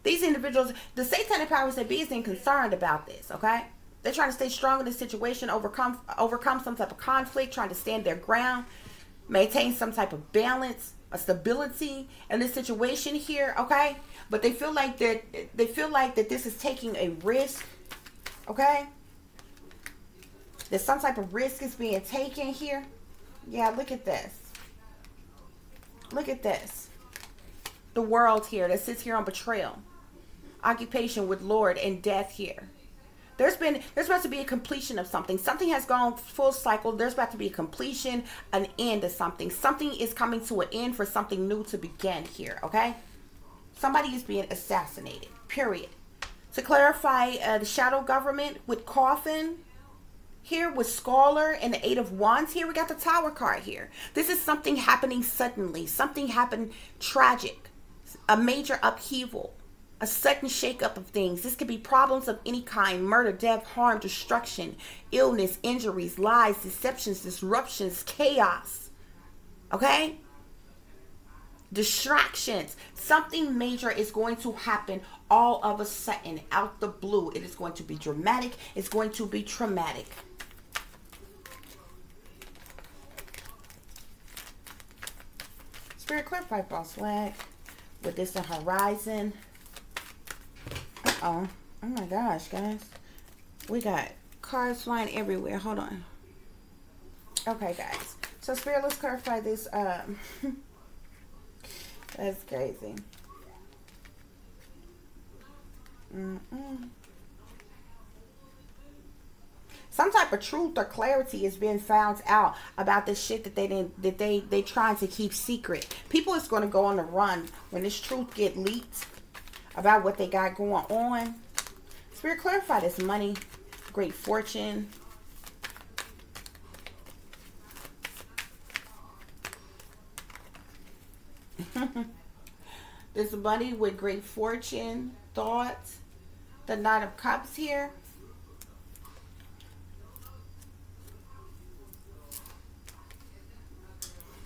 These individuals, the satanic powers that be isn't concerned about this, okay? They're trying to stay strong in this situation, overcome overcome some type of conflict, trying to stand their ground, maintain some type of balance, a stability in this situation here, okay? But they feel like that they feel like that this is taking a risk, okay? That some type of risk is being taken here. Yeah, look at this. Look at this. The world here that sits here on betrayal. Occupation with Lord and death here. There's been there's about to be a completion of something. Something has gone full cycle. There's about to be a completion, an end of something. Something is coming to an end for something new to begin here. Okay, somebody is being assassinated. Period. To clarify, uh, the shadow government with coffin here with Scholar and the Eight of Wands here. We got the Tower card here. This is something happening suddenly. Something happened tragic. A major upheaval a sudden shakeup of things. This could be problems of any kind murder, death, harm, destruction, illness, injuries, lies, deceptions, disruptions, chaos. Okay? Distractions. Something major is going to happen all of a sudden, out the blue. It is going to be dramatic, it's going to be traumatic. Spirit clarify false flag with this the horizon oh oh my gosh guys we got cars flying everywhere hold on okay guys so Spirit, let's clarify this. Um, that's crazy. Mm-mm. Some type of truth or clarity is being found out about this shit that they didn't that they they trying to keep secret. People is going to go on the run when this truth get leaked about what they got going on. Spirit clarify this money, great fortune, this money with great fortune, thoughts, the Knight of Cups here.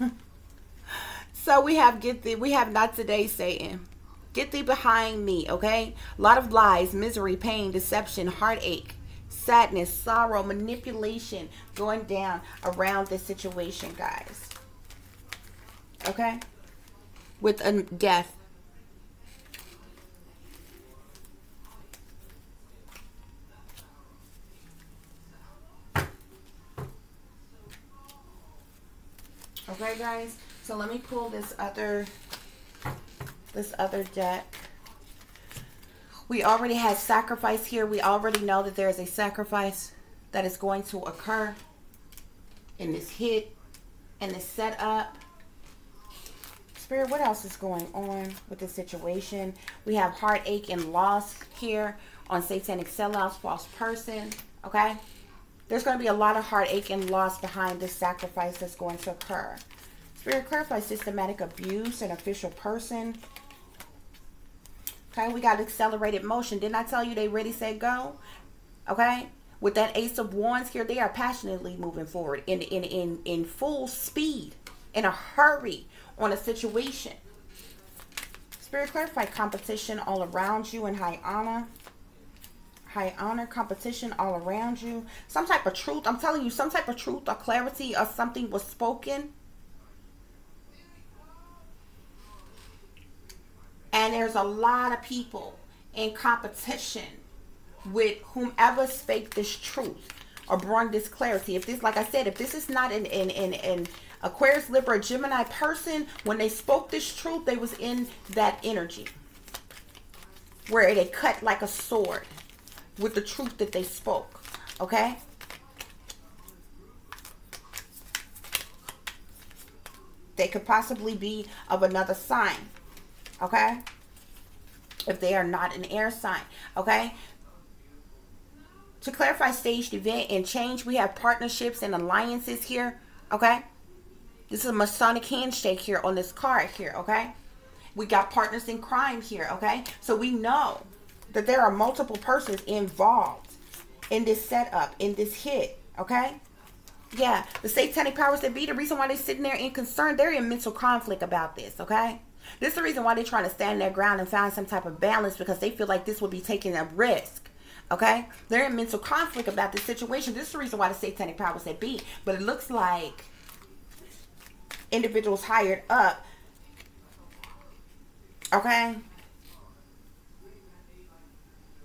so we have get the we have not today Satan. Get thee behind me, okay? A lot of lies, misery, pain, deception, heartache, sadness, sorrow, manipulation going down around this situation, guys. Okay? With a death. Okay, guys. So let me pull this other this other deck. We already had sacrifice here. We already know that there is a sacrifice that is going to occur in this hit and this setup. Spirit, what else is going on with this situation? We have heartache and loss here on satanic sellouts, false person. Okay? There's going to be a lot of heartache and loss behind this sacrifice that's going to occur. Spirit, clarify systematic abuse, an official person, Okay, we got accelerated motion. Didn't I tell you they ready, say go? Okay, with that Ace of Wands here, they are passionately moving forward in in in in full speed, in a hurry on a situation. Spirit clarify competition all around you in high honor. High honor competition all around you. Some type of truth. I'm telling you, some type of truth or clarity or something was spoken And there's a lot of people in competition with whomever spake this truth or brought this clarity. If this, like I said, if this is not an, an, an, an Aquarius, Libra, Gemini person, when they spoke this truth, they was in that energy. Where it cut like a sword with the truth that they spoke. Okay? They could possibly be of another sign okay? If they are not an air sign, okay? To clarify staged event and change, we have partnerships and alliances here, okay? This is a Masonic handshake here on this card here, okay? We got partners in crime here, okay? So we know that there are multiple persons involved in this setup, in this hit, okay? Yeah, the satanic powers that be, the reason why they're sitting there in concern, they're in mental conflict about this, okay? This is the reason why they're trying to stand their ground and find some type of balance because they feel like this would be taking a risk. Okay? They're in mental conflict about this situation. This is the reason why the satanic powers that be. But it looks like individuals hired up. Okay?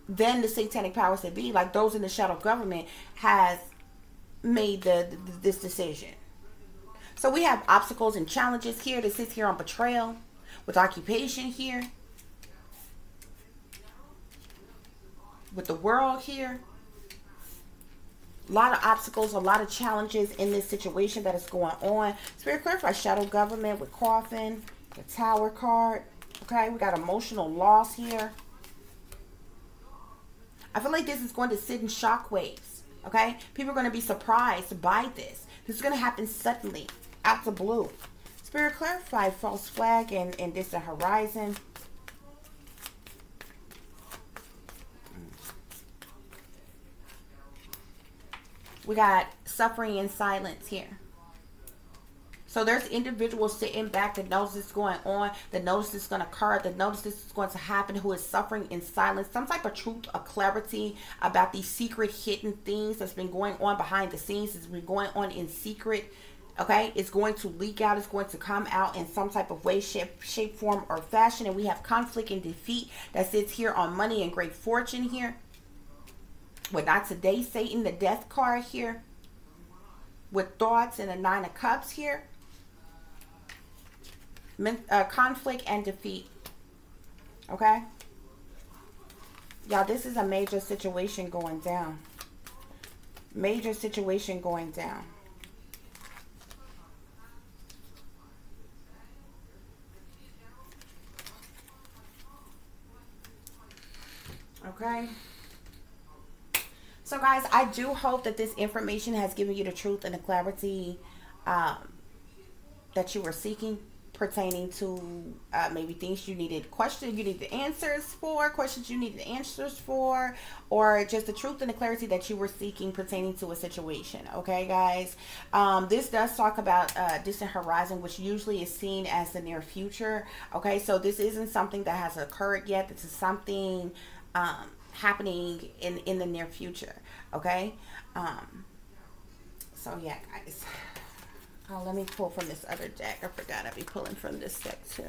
Then the satanic powers that be, like those in the shadow government, has made the, the this decision. So we have obstacles and challenges here. This is here on betrayal with occupation here, with the world here. A lot of obstacles, a lot of challenges in this situation that is going on. Spirit clarify shadow government with coffin, the tower card. Okay, we got emotional loss here. I feel like this is going to sit in shockwaves. Okay, people are going to be surprised by this. This is going to happen suddenly, out the blue. Spirit clarify false flag and, and this a horizon. We got suffering in silence here. So there's individuals sitting back that knows this is going on, that knows this is going to occur, that knows this is going to happen, who is suffering in silence. Some type of truth or clarity about these secret hidden things that's been going on behind the scenes, that's been going on in secret okay it's going to leak out it's going to come out in some type of way shape shape form or fashion and we have conflict and defeat that sits here on money and great fortune here but not today satan the death card here with thoughts and the nine of cups here. Uh, conflict and defeat. Okay? Y'all, this is a major situation going down. Major situation going down. Okay. So guys, I do hope that this information has given you the truth and the clarity um, that you were seeking pertaining to uh, maybe things you needed questions you needed answers for questions you needed answers for or just the truth and the clarity that you were seeking pertaining to a situation okay guys? Um, this does talk about uh, distant horizon which usually is seen as the near future okay? So this isn't something that has occurred yet. This is something um, happening in in the near future okay um, so yeah guys Oh, let me pull from this other deck. I forgot I'd be pulling from this deck too.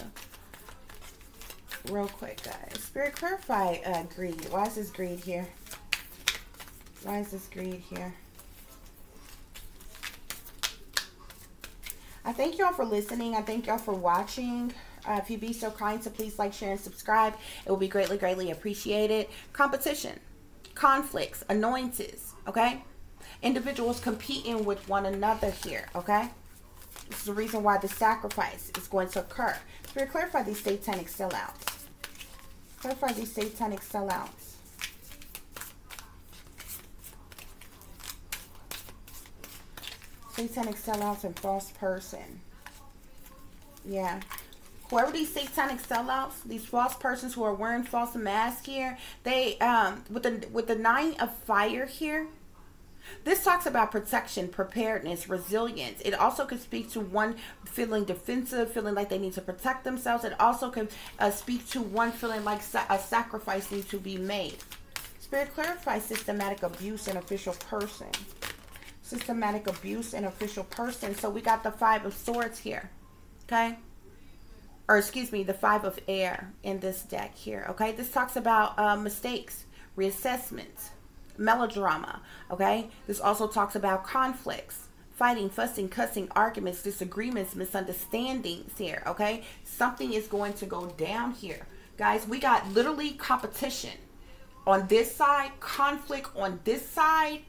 Real quick, guys. Spirit, clarify uh, greed. Why is this greed here? Why is this greed here? I thank y'all for listening. I thank y'all for watching. Uh, if you'd be so kind to please like, share, and subscribe, it will be greatly, greatly appreciated. Competition, conflicts, annoyances, okay? Individuals competing with one another here, okay? This is the reason why the sacrifice is going to occur. Spirit, clarify these satanic sellouts. Clarify these satanic sellouts. Satanic sellouts and false person. Yeah. Whoever these satanic sellouts, these false persons who are wearing false masks here, they um with the with the nine of fire here, this talks about protection, preparedness, resilience. It also can speak to one feeling defensive, feeling like they need to protect themselves. It also can uh, speak to one feeling like sa a sacrifice needs to be made. Spirit clarifies systematic abuse in official person. Systematic abuse in official person. So we got the Five of Swords here. Okay? Or excuse me, the Five of Air in this deck here. Okay? This talks about uh, mistakes, reassessments melodrama. Okay, this also talks about conflicts, fighting, fussing, cussing, arguments, disagreements, misunderstandings here. Okay, something is going to go down here, guys. We got literally competition on this side, conflict on this side,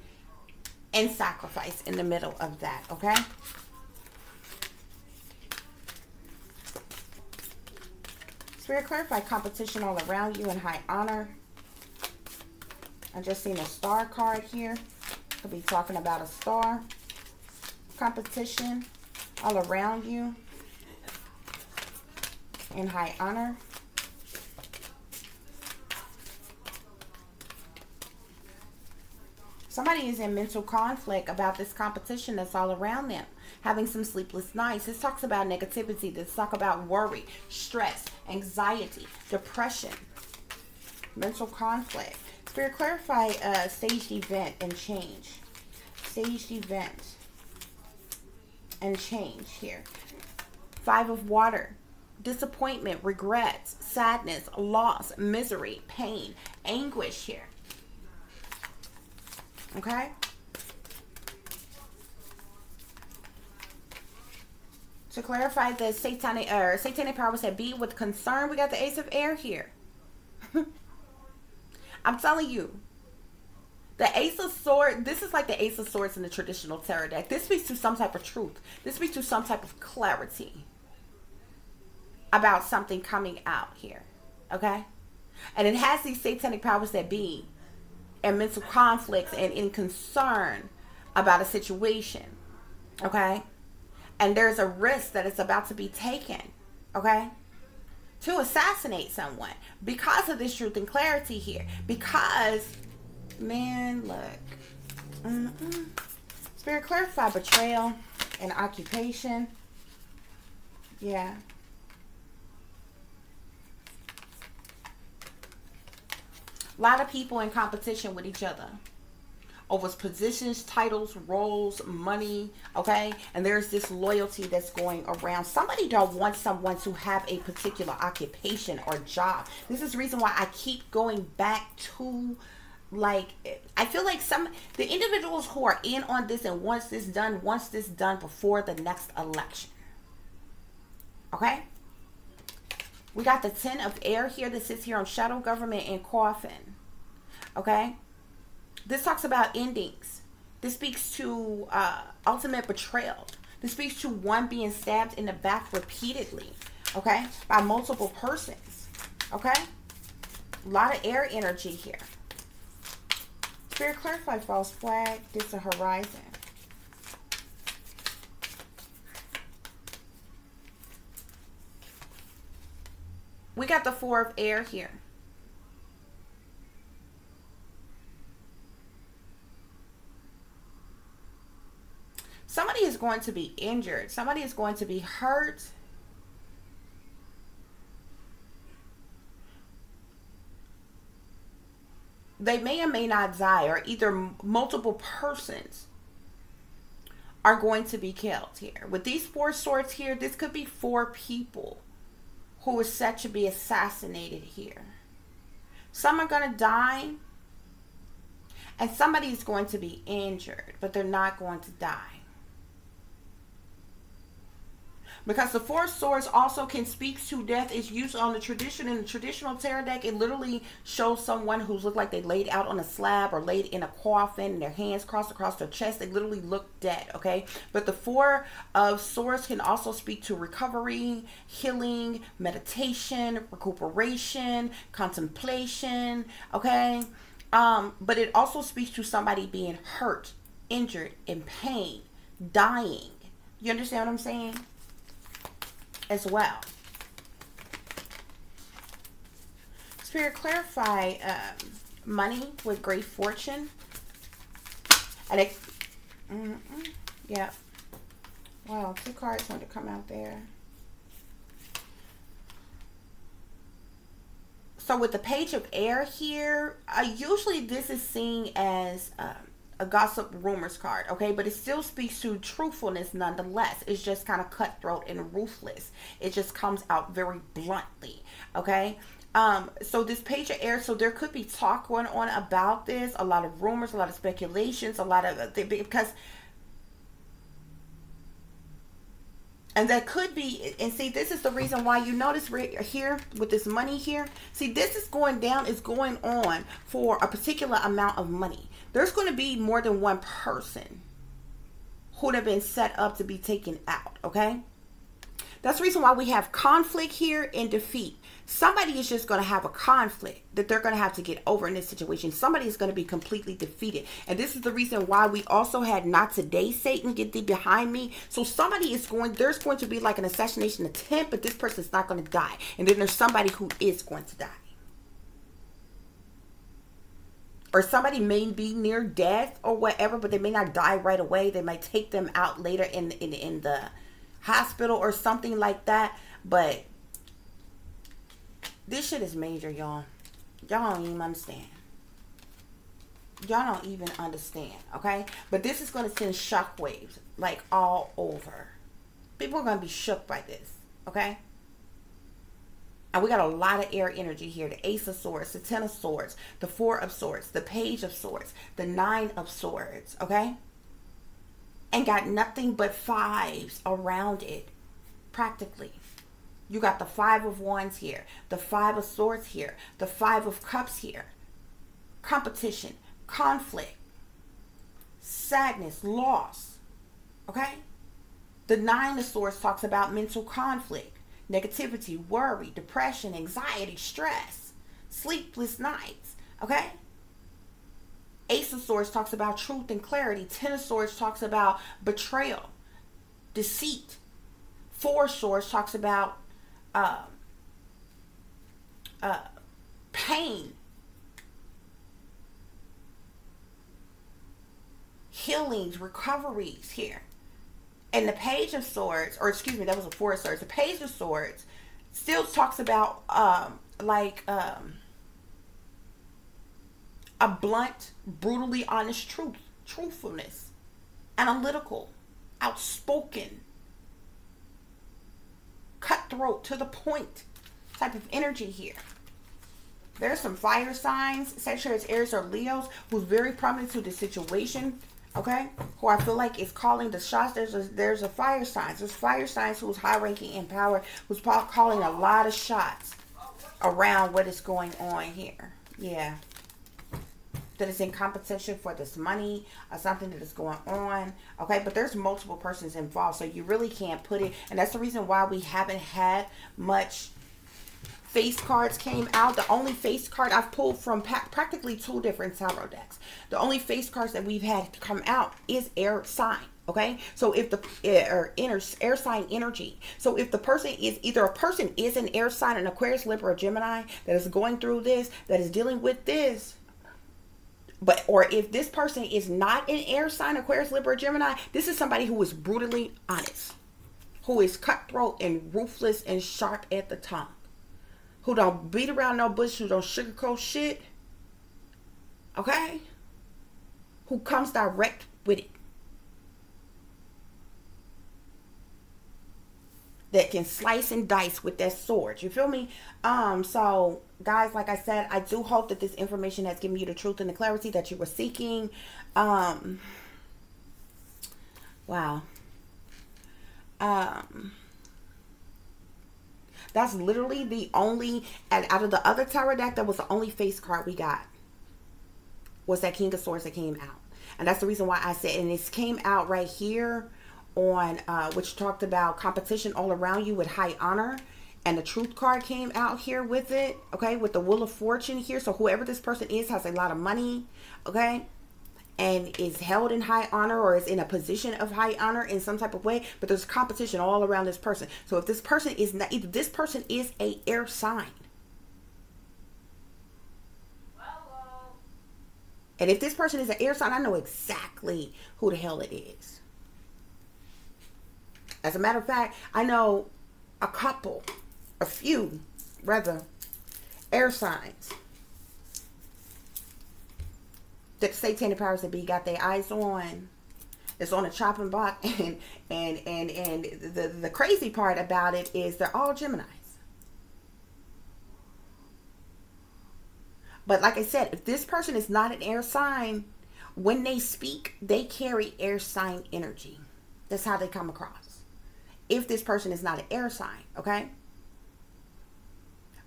and sacrifice in the middle of that. Okay. Spirit clarify competition all around you in high honor. I just seen a star card here. Could be talking about a star. Competition all around you. In high honor. Somebody is in mental conflict about this competition that's all around them. Having some sleepless nights. This talks about negativity. This talks about worry, stress, anxiety, depression, mental conflict. Spirit, clarify uh, staged event and change. Staged event and change here. Five of water. Disappointment, regrets, sadness, loss, misery, pain, anguish here. Okay? To clarify the satanic uh, satanic power was said be with concern. We got the ace of air here. I'm telling you, the Ace of Swords, this is like the Ace of Swords in the traditional tarot deck. This speaks to some type of truth. This speaks to some type of clarity about something coming out here. Okay? And it has these satanic powers that be and mental conflicts and in concern about a situation. Okay? And there's a risk that it's about to be taken. Okay? to assassinate someone because of this truth and clarity here. Because, man, look. Mm -mm. Spirit clarify betrayal and occupation. Yeah. A lot of people in competition with each other over positions, titles, roles, money, okay? And there's this loyalty that's going around. Somebody don't want someone to have a particular occupation or job. This is the reason why I keep going back to like I feel like some the individuals who are in on this and wants this done wants this done before the next election. Okay? We got the 10 of air here that sits here on shadow government and coffin. Okay? This talks about endings. This speaks to uh, ultimate betrayal. This speaks to one being stabbed in the back repeatedly. Okay? By multiple persons. Okay? A lot of air energy here. Spirit clarify false flag. This is a horizon. We got the four of air here. Somebody is going to be injured. Somebody is going to be hurt. they may or may not die, or either multiple persons are going to be killed here. With these four swords here, this could be four people who is set to be assassinated here. Some are going to die, and somebody is going to be injured, but they're not going to die. Because the four swords also can speak to death. It's used on the tradition in the traditional tarot deck. It literally shows someone who's looked like they laid out on a slab or laid in a coffin and their hands crossed across their chest. They literally look dead okay? But the four of swords can also speak to recovery healing meditation recuperation contemplation okay? Um but it also speaks to somebody being hurt injured in pain dying. You understand what i'm saying as well. Spirit, clarify um, money with great fortune. And it, mm -mm, yeah. Wow, two cards want to come out there. So with the page of air here, uh, usually this is seen as um, a gossip rumors card, okay? But it still speaks to truthfulness nonetheless. It's just kind of cutthroat and ruthless. It just comes out very bluntly, okay? Um, so this page of air, so there could be talk going on about this, a lot of rumors, a lot of speculations, a lot of uh, because and that could be and see this is the reason why you notice right here with this money here see this is going down is going on for a particular amount of money there's going to be more than one person who'd have been set up to be taken out, okay? That's the reason why we have conflict here and defeat. Somebody is just going to have a conflict that they're going to have to get over in this situation. Somebody is going to be completely defeated. And this is the reason why we also had not today, Satan, get thee behind me. So somebody is going, there's going to be like an assassination attempt, but this person's not going to die. And then there's somebody who is going to die or somebody may be near death or whatever, but they may not die right away. They might take them out later in in in the hospital or something like that. But this shit is major, y'all. Y'all don't even understand. Y'all don't even understand, okay? But this is going to send shockwaves like all over. People are going to be shook by this, okay? And we got a lot of air energy here. The Ace of Swords, the Ten of Swords, the Four of Swords, the Page of Swords, the Nine of Swords, okay? And got nothing but fives around it, practically. You got the Five of Wands here, the Five of Swords here, the Five of Cups here. Competition, conflict, sadness, loss, okay? The Nine of Swords talks about mental conflict negativity, worry, depression, anxiety, stress, sleepless nights. Okay? Ace of Swords talks about truth and clarity. Ten of Swords talks about betrayal, deceit. Four Swords talks about uh, uh, pain, healings, recoveries here. And the Page of Swords, or excuse me, that was a Four of Swords. The Page of Swords still talks about um, like um, a blunt, brutally honest truth, truthfulness, analytical, outspoken, cutthroat, to the point type of energy here. There's some fire signs, Sagittarius, Aries, or Leos, who's very prominent to the situation. Okay, who I feel like is calling the shots. There's a there's a fire signs. There's fire signs who's high ranking in power, who's calling a lot of shots around what is going on here. Yeah that is in competition for this money or something that is going on. Okay, but there's multiple persons involved, so you really can't put it. And that's the reason why we haven't had much face cards came out. The only face card I've pulled from practically two different tarot decks. The only face cards that we've had to come out is air sign. Okay, so if the eh, or inner air sign energy, so if the person is either a person is an air sign, an Aquarius, Libra, or Gemini that is going through this, that is dealing with this, but or if this person is not an air sign, Aquarius, Libra, Gemini, this is somebody who is brutally honest, who is cutthroat and ruthless and sharp at the tongue, who don't beat around no bush, who don't sugarcoat shit. Okay, who comes direct with it. that can slice and dice with that sword. You feel me? Um, so guys, like I said, I do hope that this information has given you the truth and the clarity that you were seeking. Um, wow. Um, that's literally the only, and out of the other tarot deck, that was the only face card we got. Was that King of Swords that came out. And that's the reason why I said, and this came out right here on uh, which talked about competition all around you with high honor and the truth card came out here with it okay with the wheel of fortune here so whoever this person is has a lot of money okay and is held in high honor or is in a position of high honor in some type of way but there's competition all around this person. So if this person is not either this person is a air sign. And if this person is an air sign i know exactly who the hell it is. As a matter of fact, I know a couple, a few, rather, air signs that satanic powers that be got their eyes on. It's on a chopping block, and and and and the the crazy part about it is they're all Gemini's. But like I said, if this person is not an air sign, when they speak, they carry air sign energy. That's how they come across if this person is not an air sign, okay?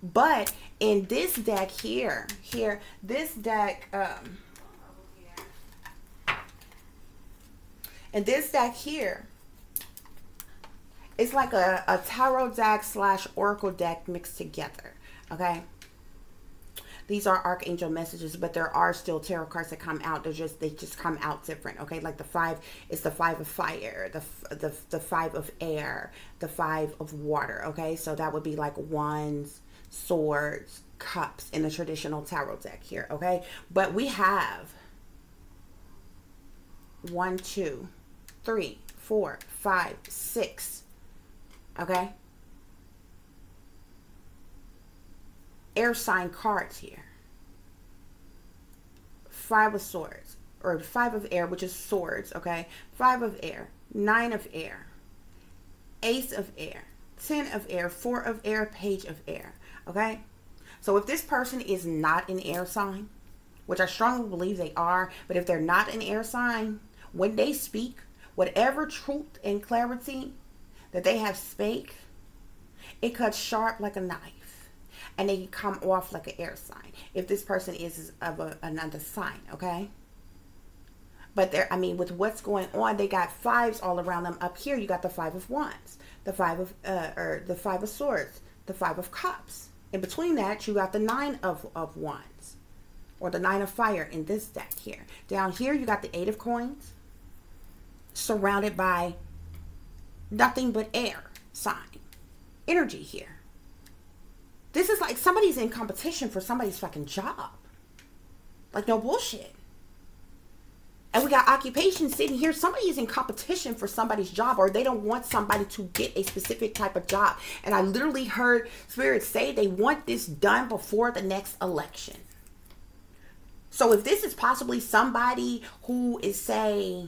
But in this deck here, here, this deck, um, in this deck here, it's like a, a tarot deck slash oracle deck mixed together, okay? these are archangel messages but there are still tarot cards that come out. They're just they just come out different okay? Like the five is the five of fire the the, the five of air the five of water okay? So that would be like wands swords cups in the traditional tarot deck here okay? But we have one two three four five six okay air sign cards here. Five of swords, or five of air, which is swords, okay? Five of air, nine of air, ace of air, ten of air, four of air, page of air, okay? So if this person is not an air sign, which I strongly believe they are, but if they're not an air sign, when they speak, whatever truth and clarity that they have spake, it cuts sharp like a knife and they come off like an air sign if this person is of a, another sign okay? But there i mean with what's going on they got fives all around them. Up here you got the five of wands the five of uh or the five of swords the five of cups. In between that you got the nine of of wands or the nine of fire in this deck here. Down here you got the eight of coins surrounded by nothing but air sign energy here this is like somebody's in competition for somebody's fucking job. Like no bullshit. And we got occupation sitting here. Somebody is in competition for somebody's job, or they don't want somebody to get a specific type of job. And I literally heard spirits say they want this done before the next election. So if this is possibly somebody who is, say,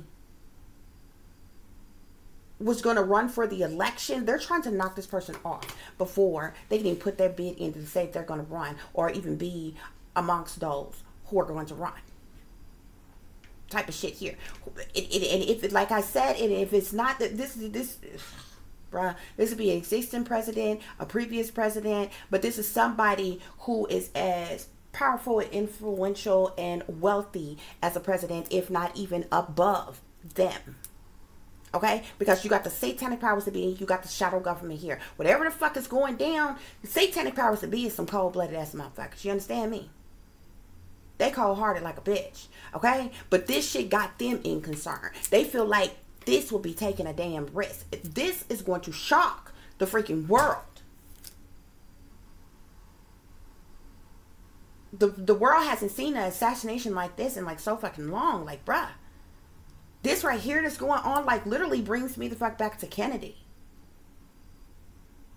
was going to run for the election, they're trying to knock this person off before they can even put their bid in to say they're going to run or even be amongst those who are going to run. Type of shit here. And if, like I said, and if it's not that this, this, bruh, this would be an existing president, a previous president, but this is somebody who is as powerful and influential and wealthy as a president, if not even above them. Okay? Because you got the satanic powers to be, you got the shadow government here. Whatever the fuck is going down, satanic powers to be is some cold blooded ass motherfuckers. You understand me? They cold hearted like a bitch. Okay? But this shit got them in concern. They feel like this will be taking a damn risk. This is going to shock the freaking world. The, the world hasn't seen an assassination like this in like so fucking long. Like, bruh. This right here that's going on, like, literally brings me the fuck back to Kennedy.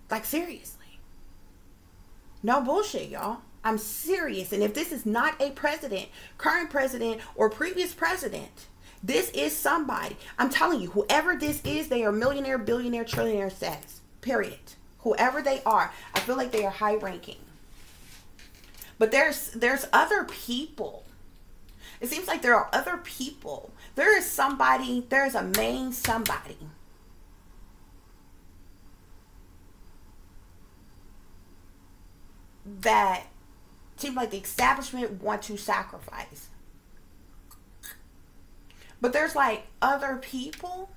Like, seriously. No bullshit, y'all. I'm serious. And if this is not a president, current president, or previous president, this is somebody. I'm telling you, whoever this is, they are millionaire, billionaire, trillionaire status. Period. Whoever they are, I feel like they are high ranking. But there's there's other people. It seems like there are other people there is somebody, there is a main somebody. That seems like the establishment want to sacrifice. But there's like other people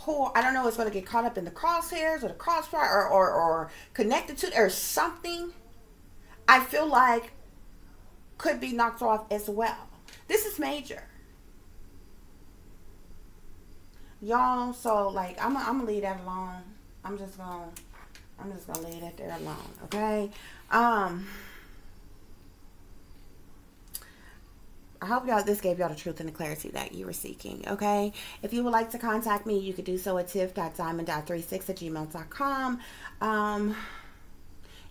who I don't know is going to get caught up in the crosshairs or the crossfire or, or, or connected to or something. I feel like could be knocked off as well. This is major. Y'all, so like I'm I'm gonna leave that alone. I'm just gonna I'm just gonna leave that there alone, okay? Um I hope y'all this gave y'all the truth and the clarity that you were seeking. Okay. If you would like to contact me, you could do so at tiff.diamond.36 at gmail.com. Um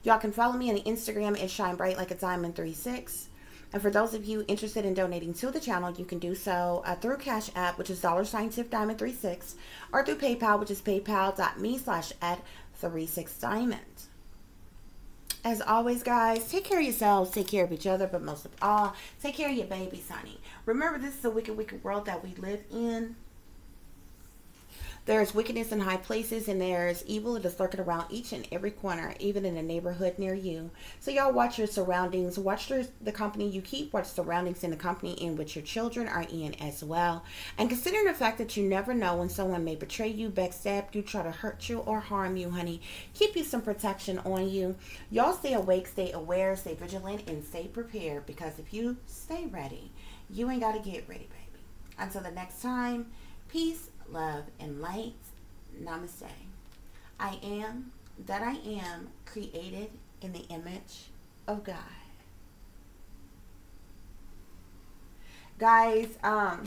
y'all can follow me on Instagram at shine bright like a diamond 36. And for those of you interested in donating to the channel, you can do so uh, through Cash App, which is dollar sign Tiff Diamond 36, or through PayPal, which is paypal.me slash at 36 Diamond. As always, guys, take care of yourselves, take care of each other, but most of all, take care of your babies, honey. Remember, this is a wicked, wicked world that we live in. There's wickedness in high places and there's evil that is lurking around each and every corner, even in a neighborhood near you. So y'all watch your surroundings, watch the company you keep, watch surroundings in the company in which your children are in as well. And considering the fact that you never know when someone may betray you, backstab you, try to hurt you, or harm you, honey, keep you some protection on you. Y'all stay awake, stay aware, stay vigilant, and stay prepared because if you stay ready, you ain't got to get ready, baby. Until the next time, peace love, and light. Namaste. I am that I am created in the image of God. Guys, um,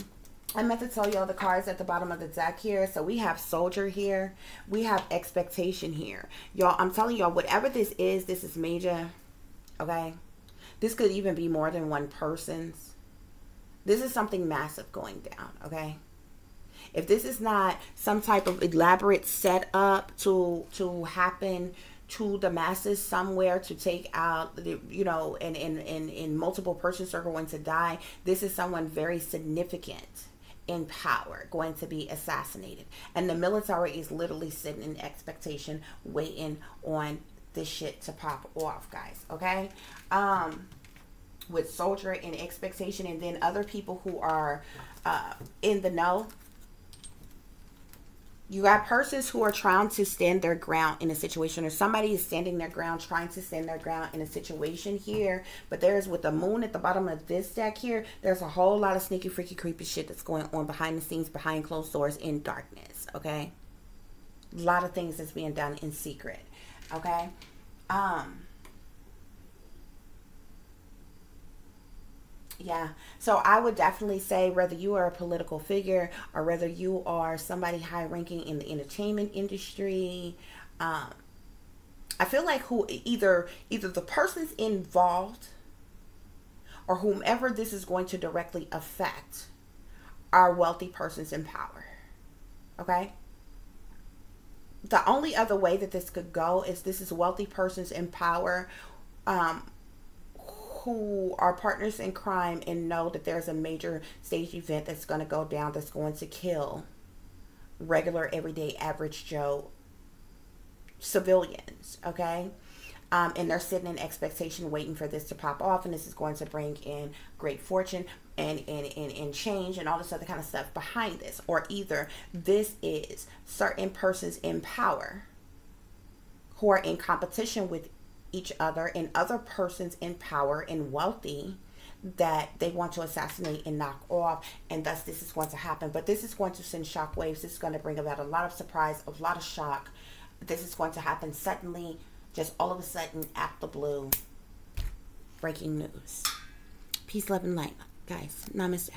I meant to tell y'all the cards at the bottom of the deck here. So we have soldier here. We have expectation here. Y'all, I'm telling y'all, whatever this is, this is major. Okay? This could even be more than one person's. This is something massive going down. Okay? If this is not some type of elaborate setup to to happen to the masses somewhere to take out the, you know and and, and, and multiple persons are going to die this is someone very significant in power going to be assassinated. And the military is literally sitting in expectation waiting on this shit to pop off guys okay? Um with soldier in expectation and then other people who are uh in the know you got persons who are trying to stand their ground in a situation or somebody is standing their ground trying to stand their ground in a situation here but there's with the moon at the bottom of this deck here there's a whole lot of sneaky freaky creepy shit that's going on behind the scenes behind closed doors in darkness okay? A lot of things that's being done in secret okay? Um Yeah. So I would definitely say whether you are a political figure or whether you are somebody high ranking in the entertainment industry, um, I feel like who either either the person's involved or whomever this is going to directly affect are wealthy persons in power. Okay? The only other way that this could go is this is wealthy persons in power um, who are partners in crime and know that there's a major stage event that's going to go down that's going to kill regular, everyday, average Joe civilians. Okay? Um, and they're sitting in expectation waiting for this to pop off and this is going to bring in great fortune and, and, and, and change and all this other kind of stuff behind this or either this is certain persons in power who are in competition with each other and other persons in power and wealthy that they want to assassinate and knock off and thus this is going to happen but this is going to send shock waves this is going to bring about a lot of surprise a lot of shock this is going to happen suddenly just all of a sudden, at the blue, breaking news. Peace, love, and light. Guys, namaste.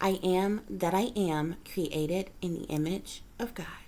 I am that I am created in the image of God.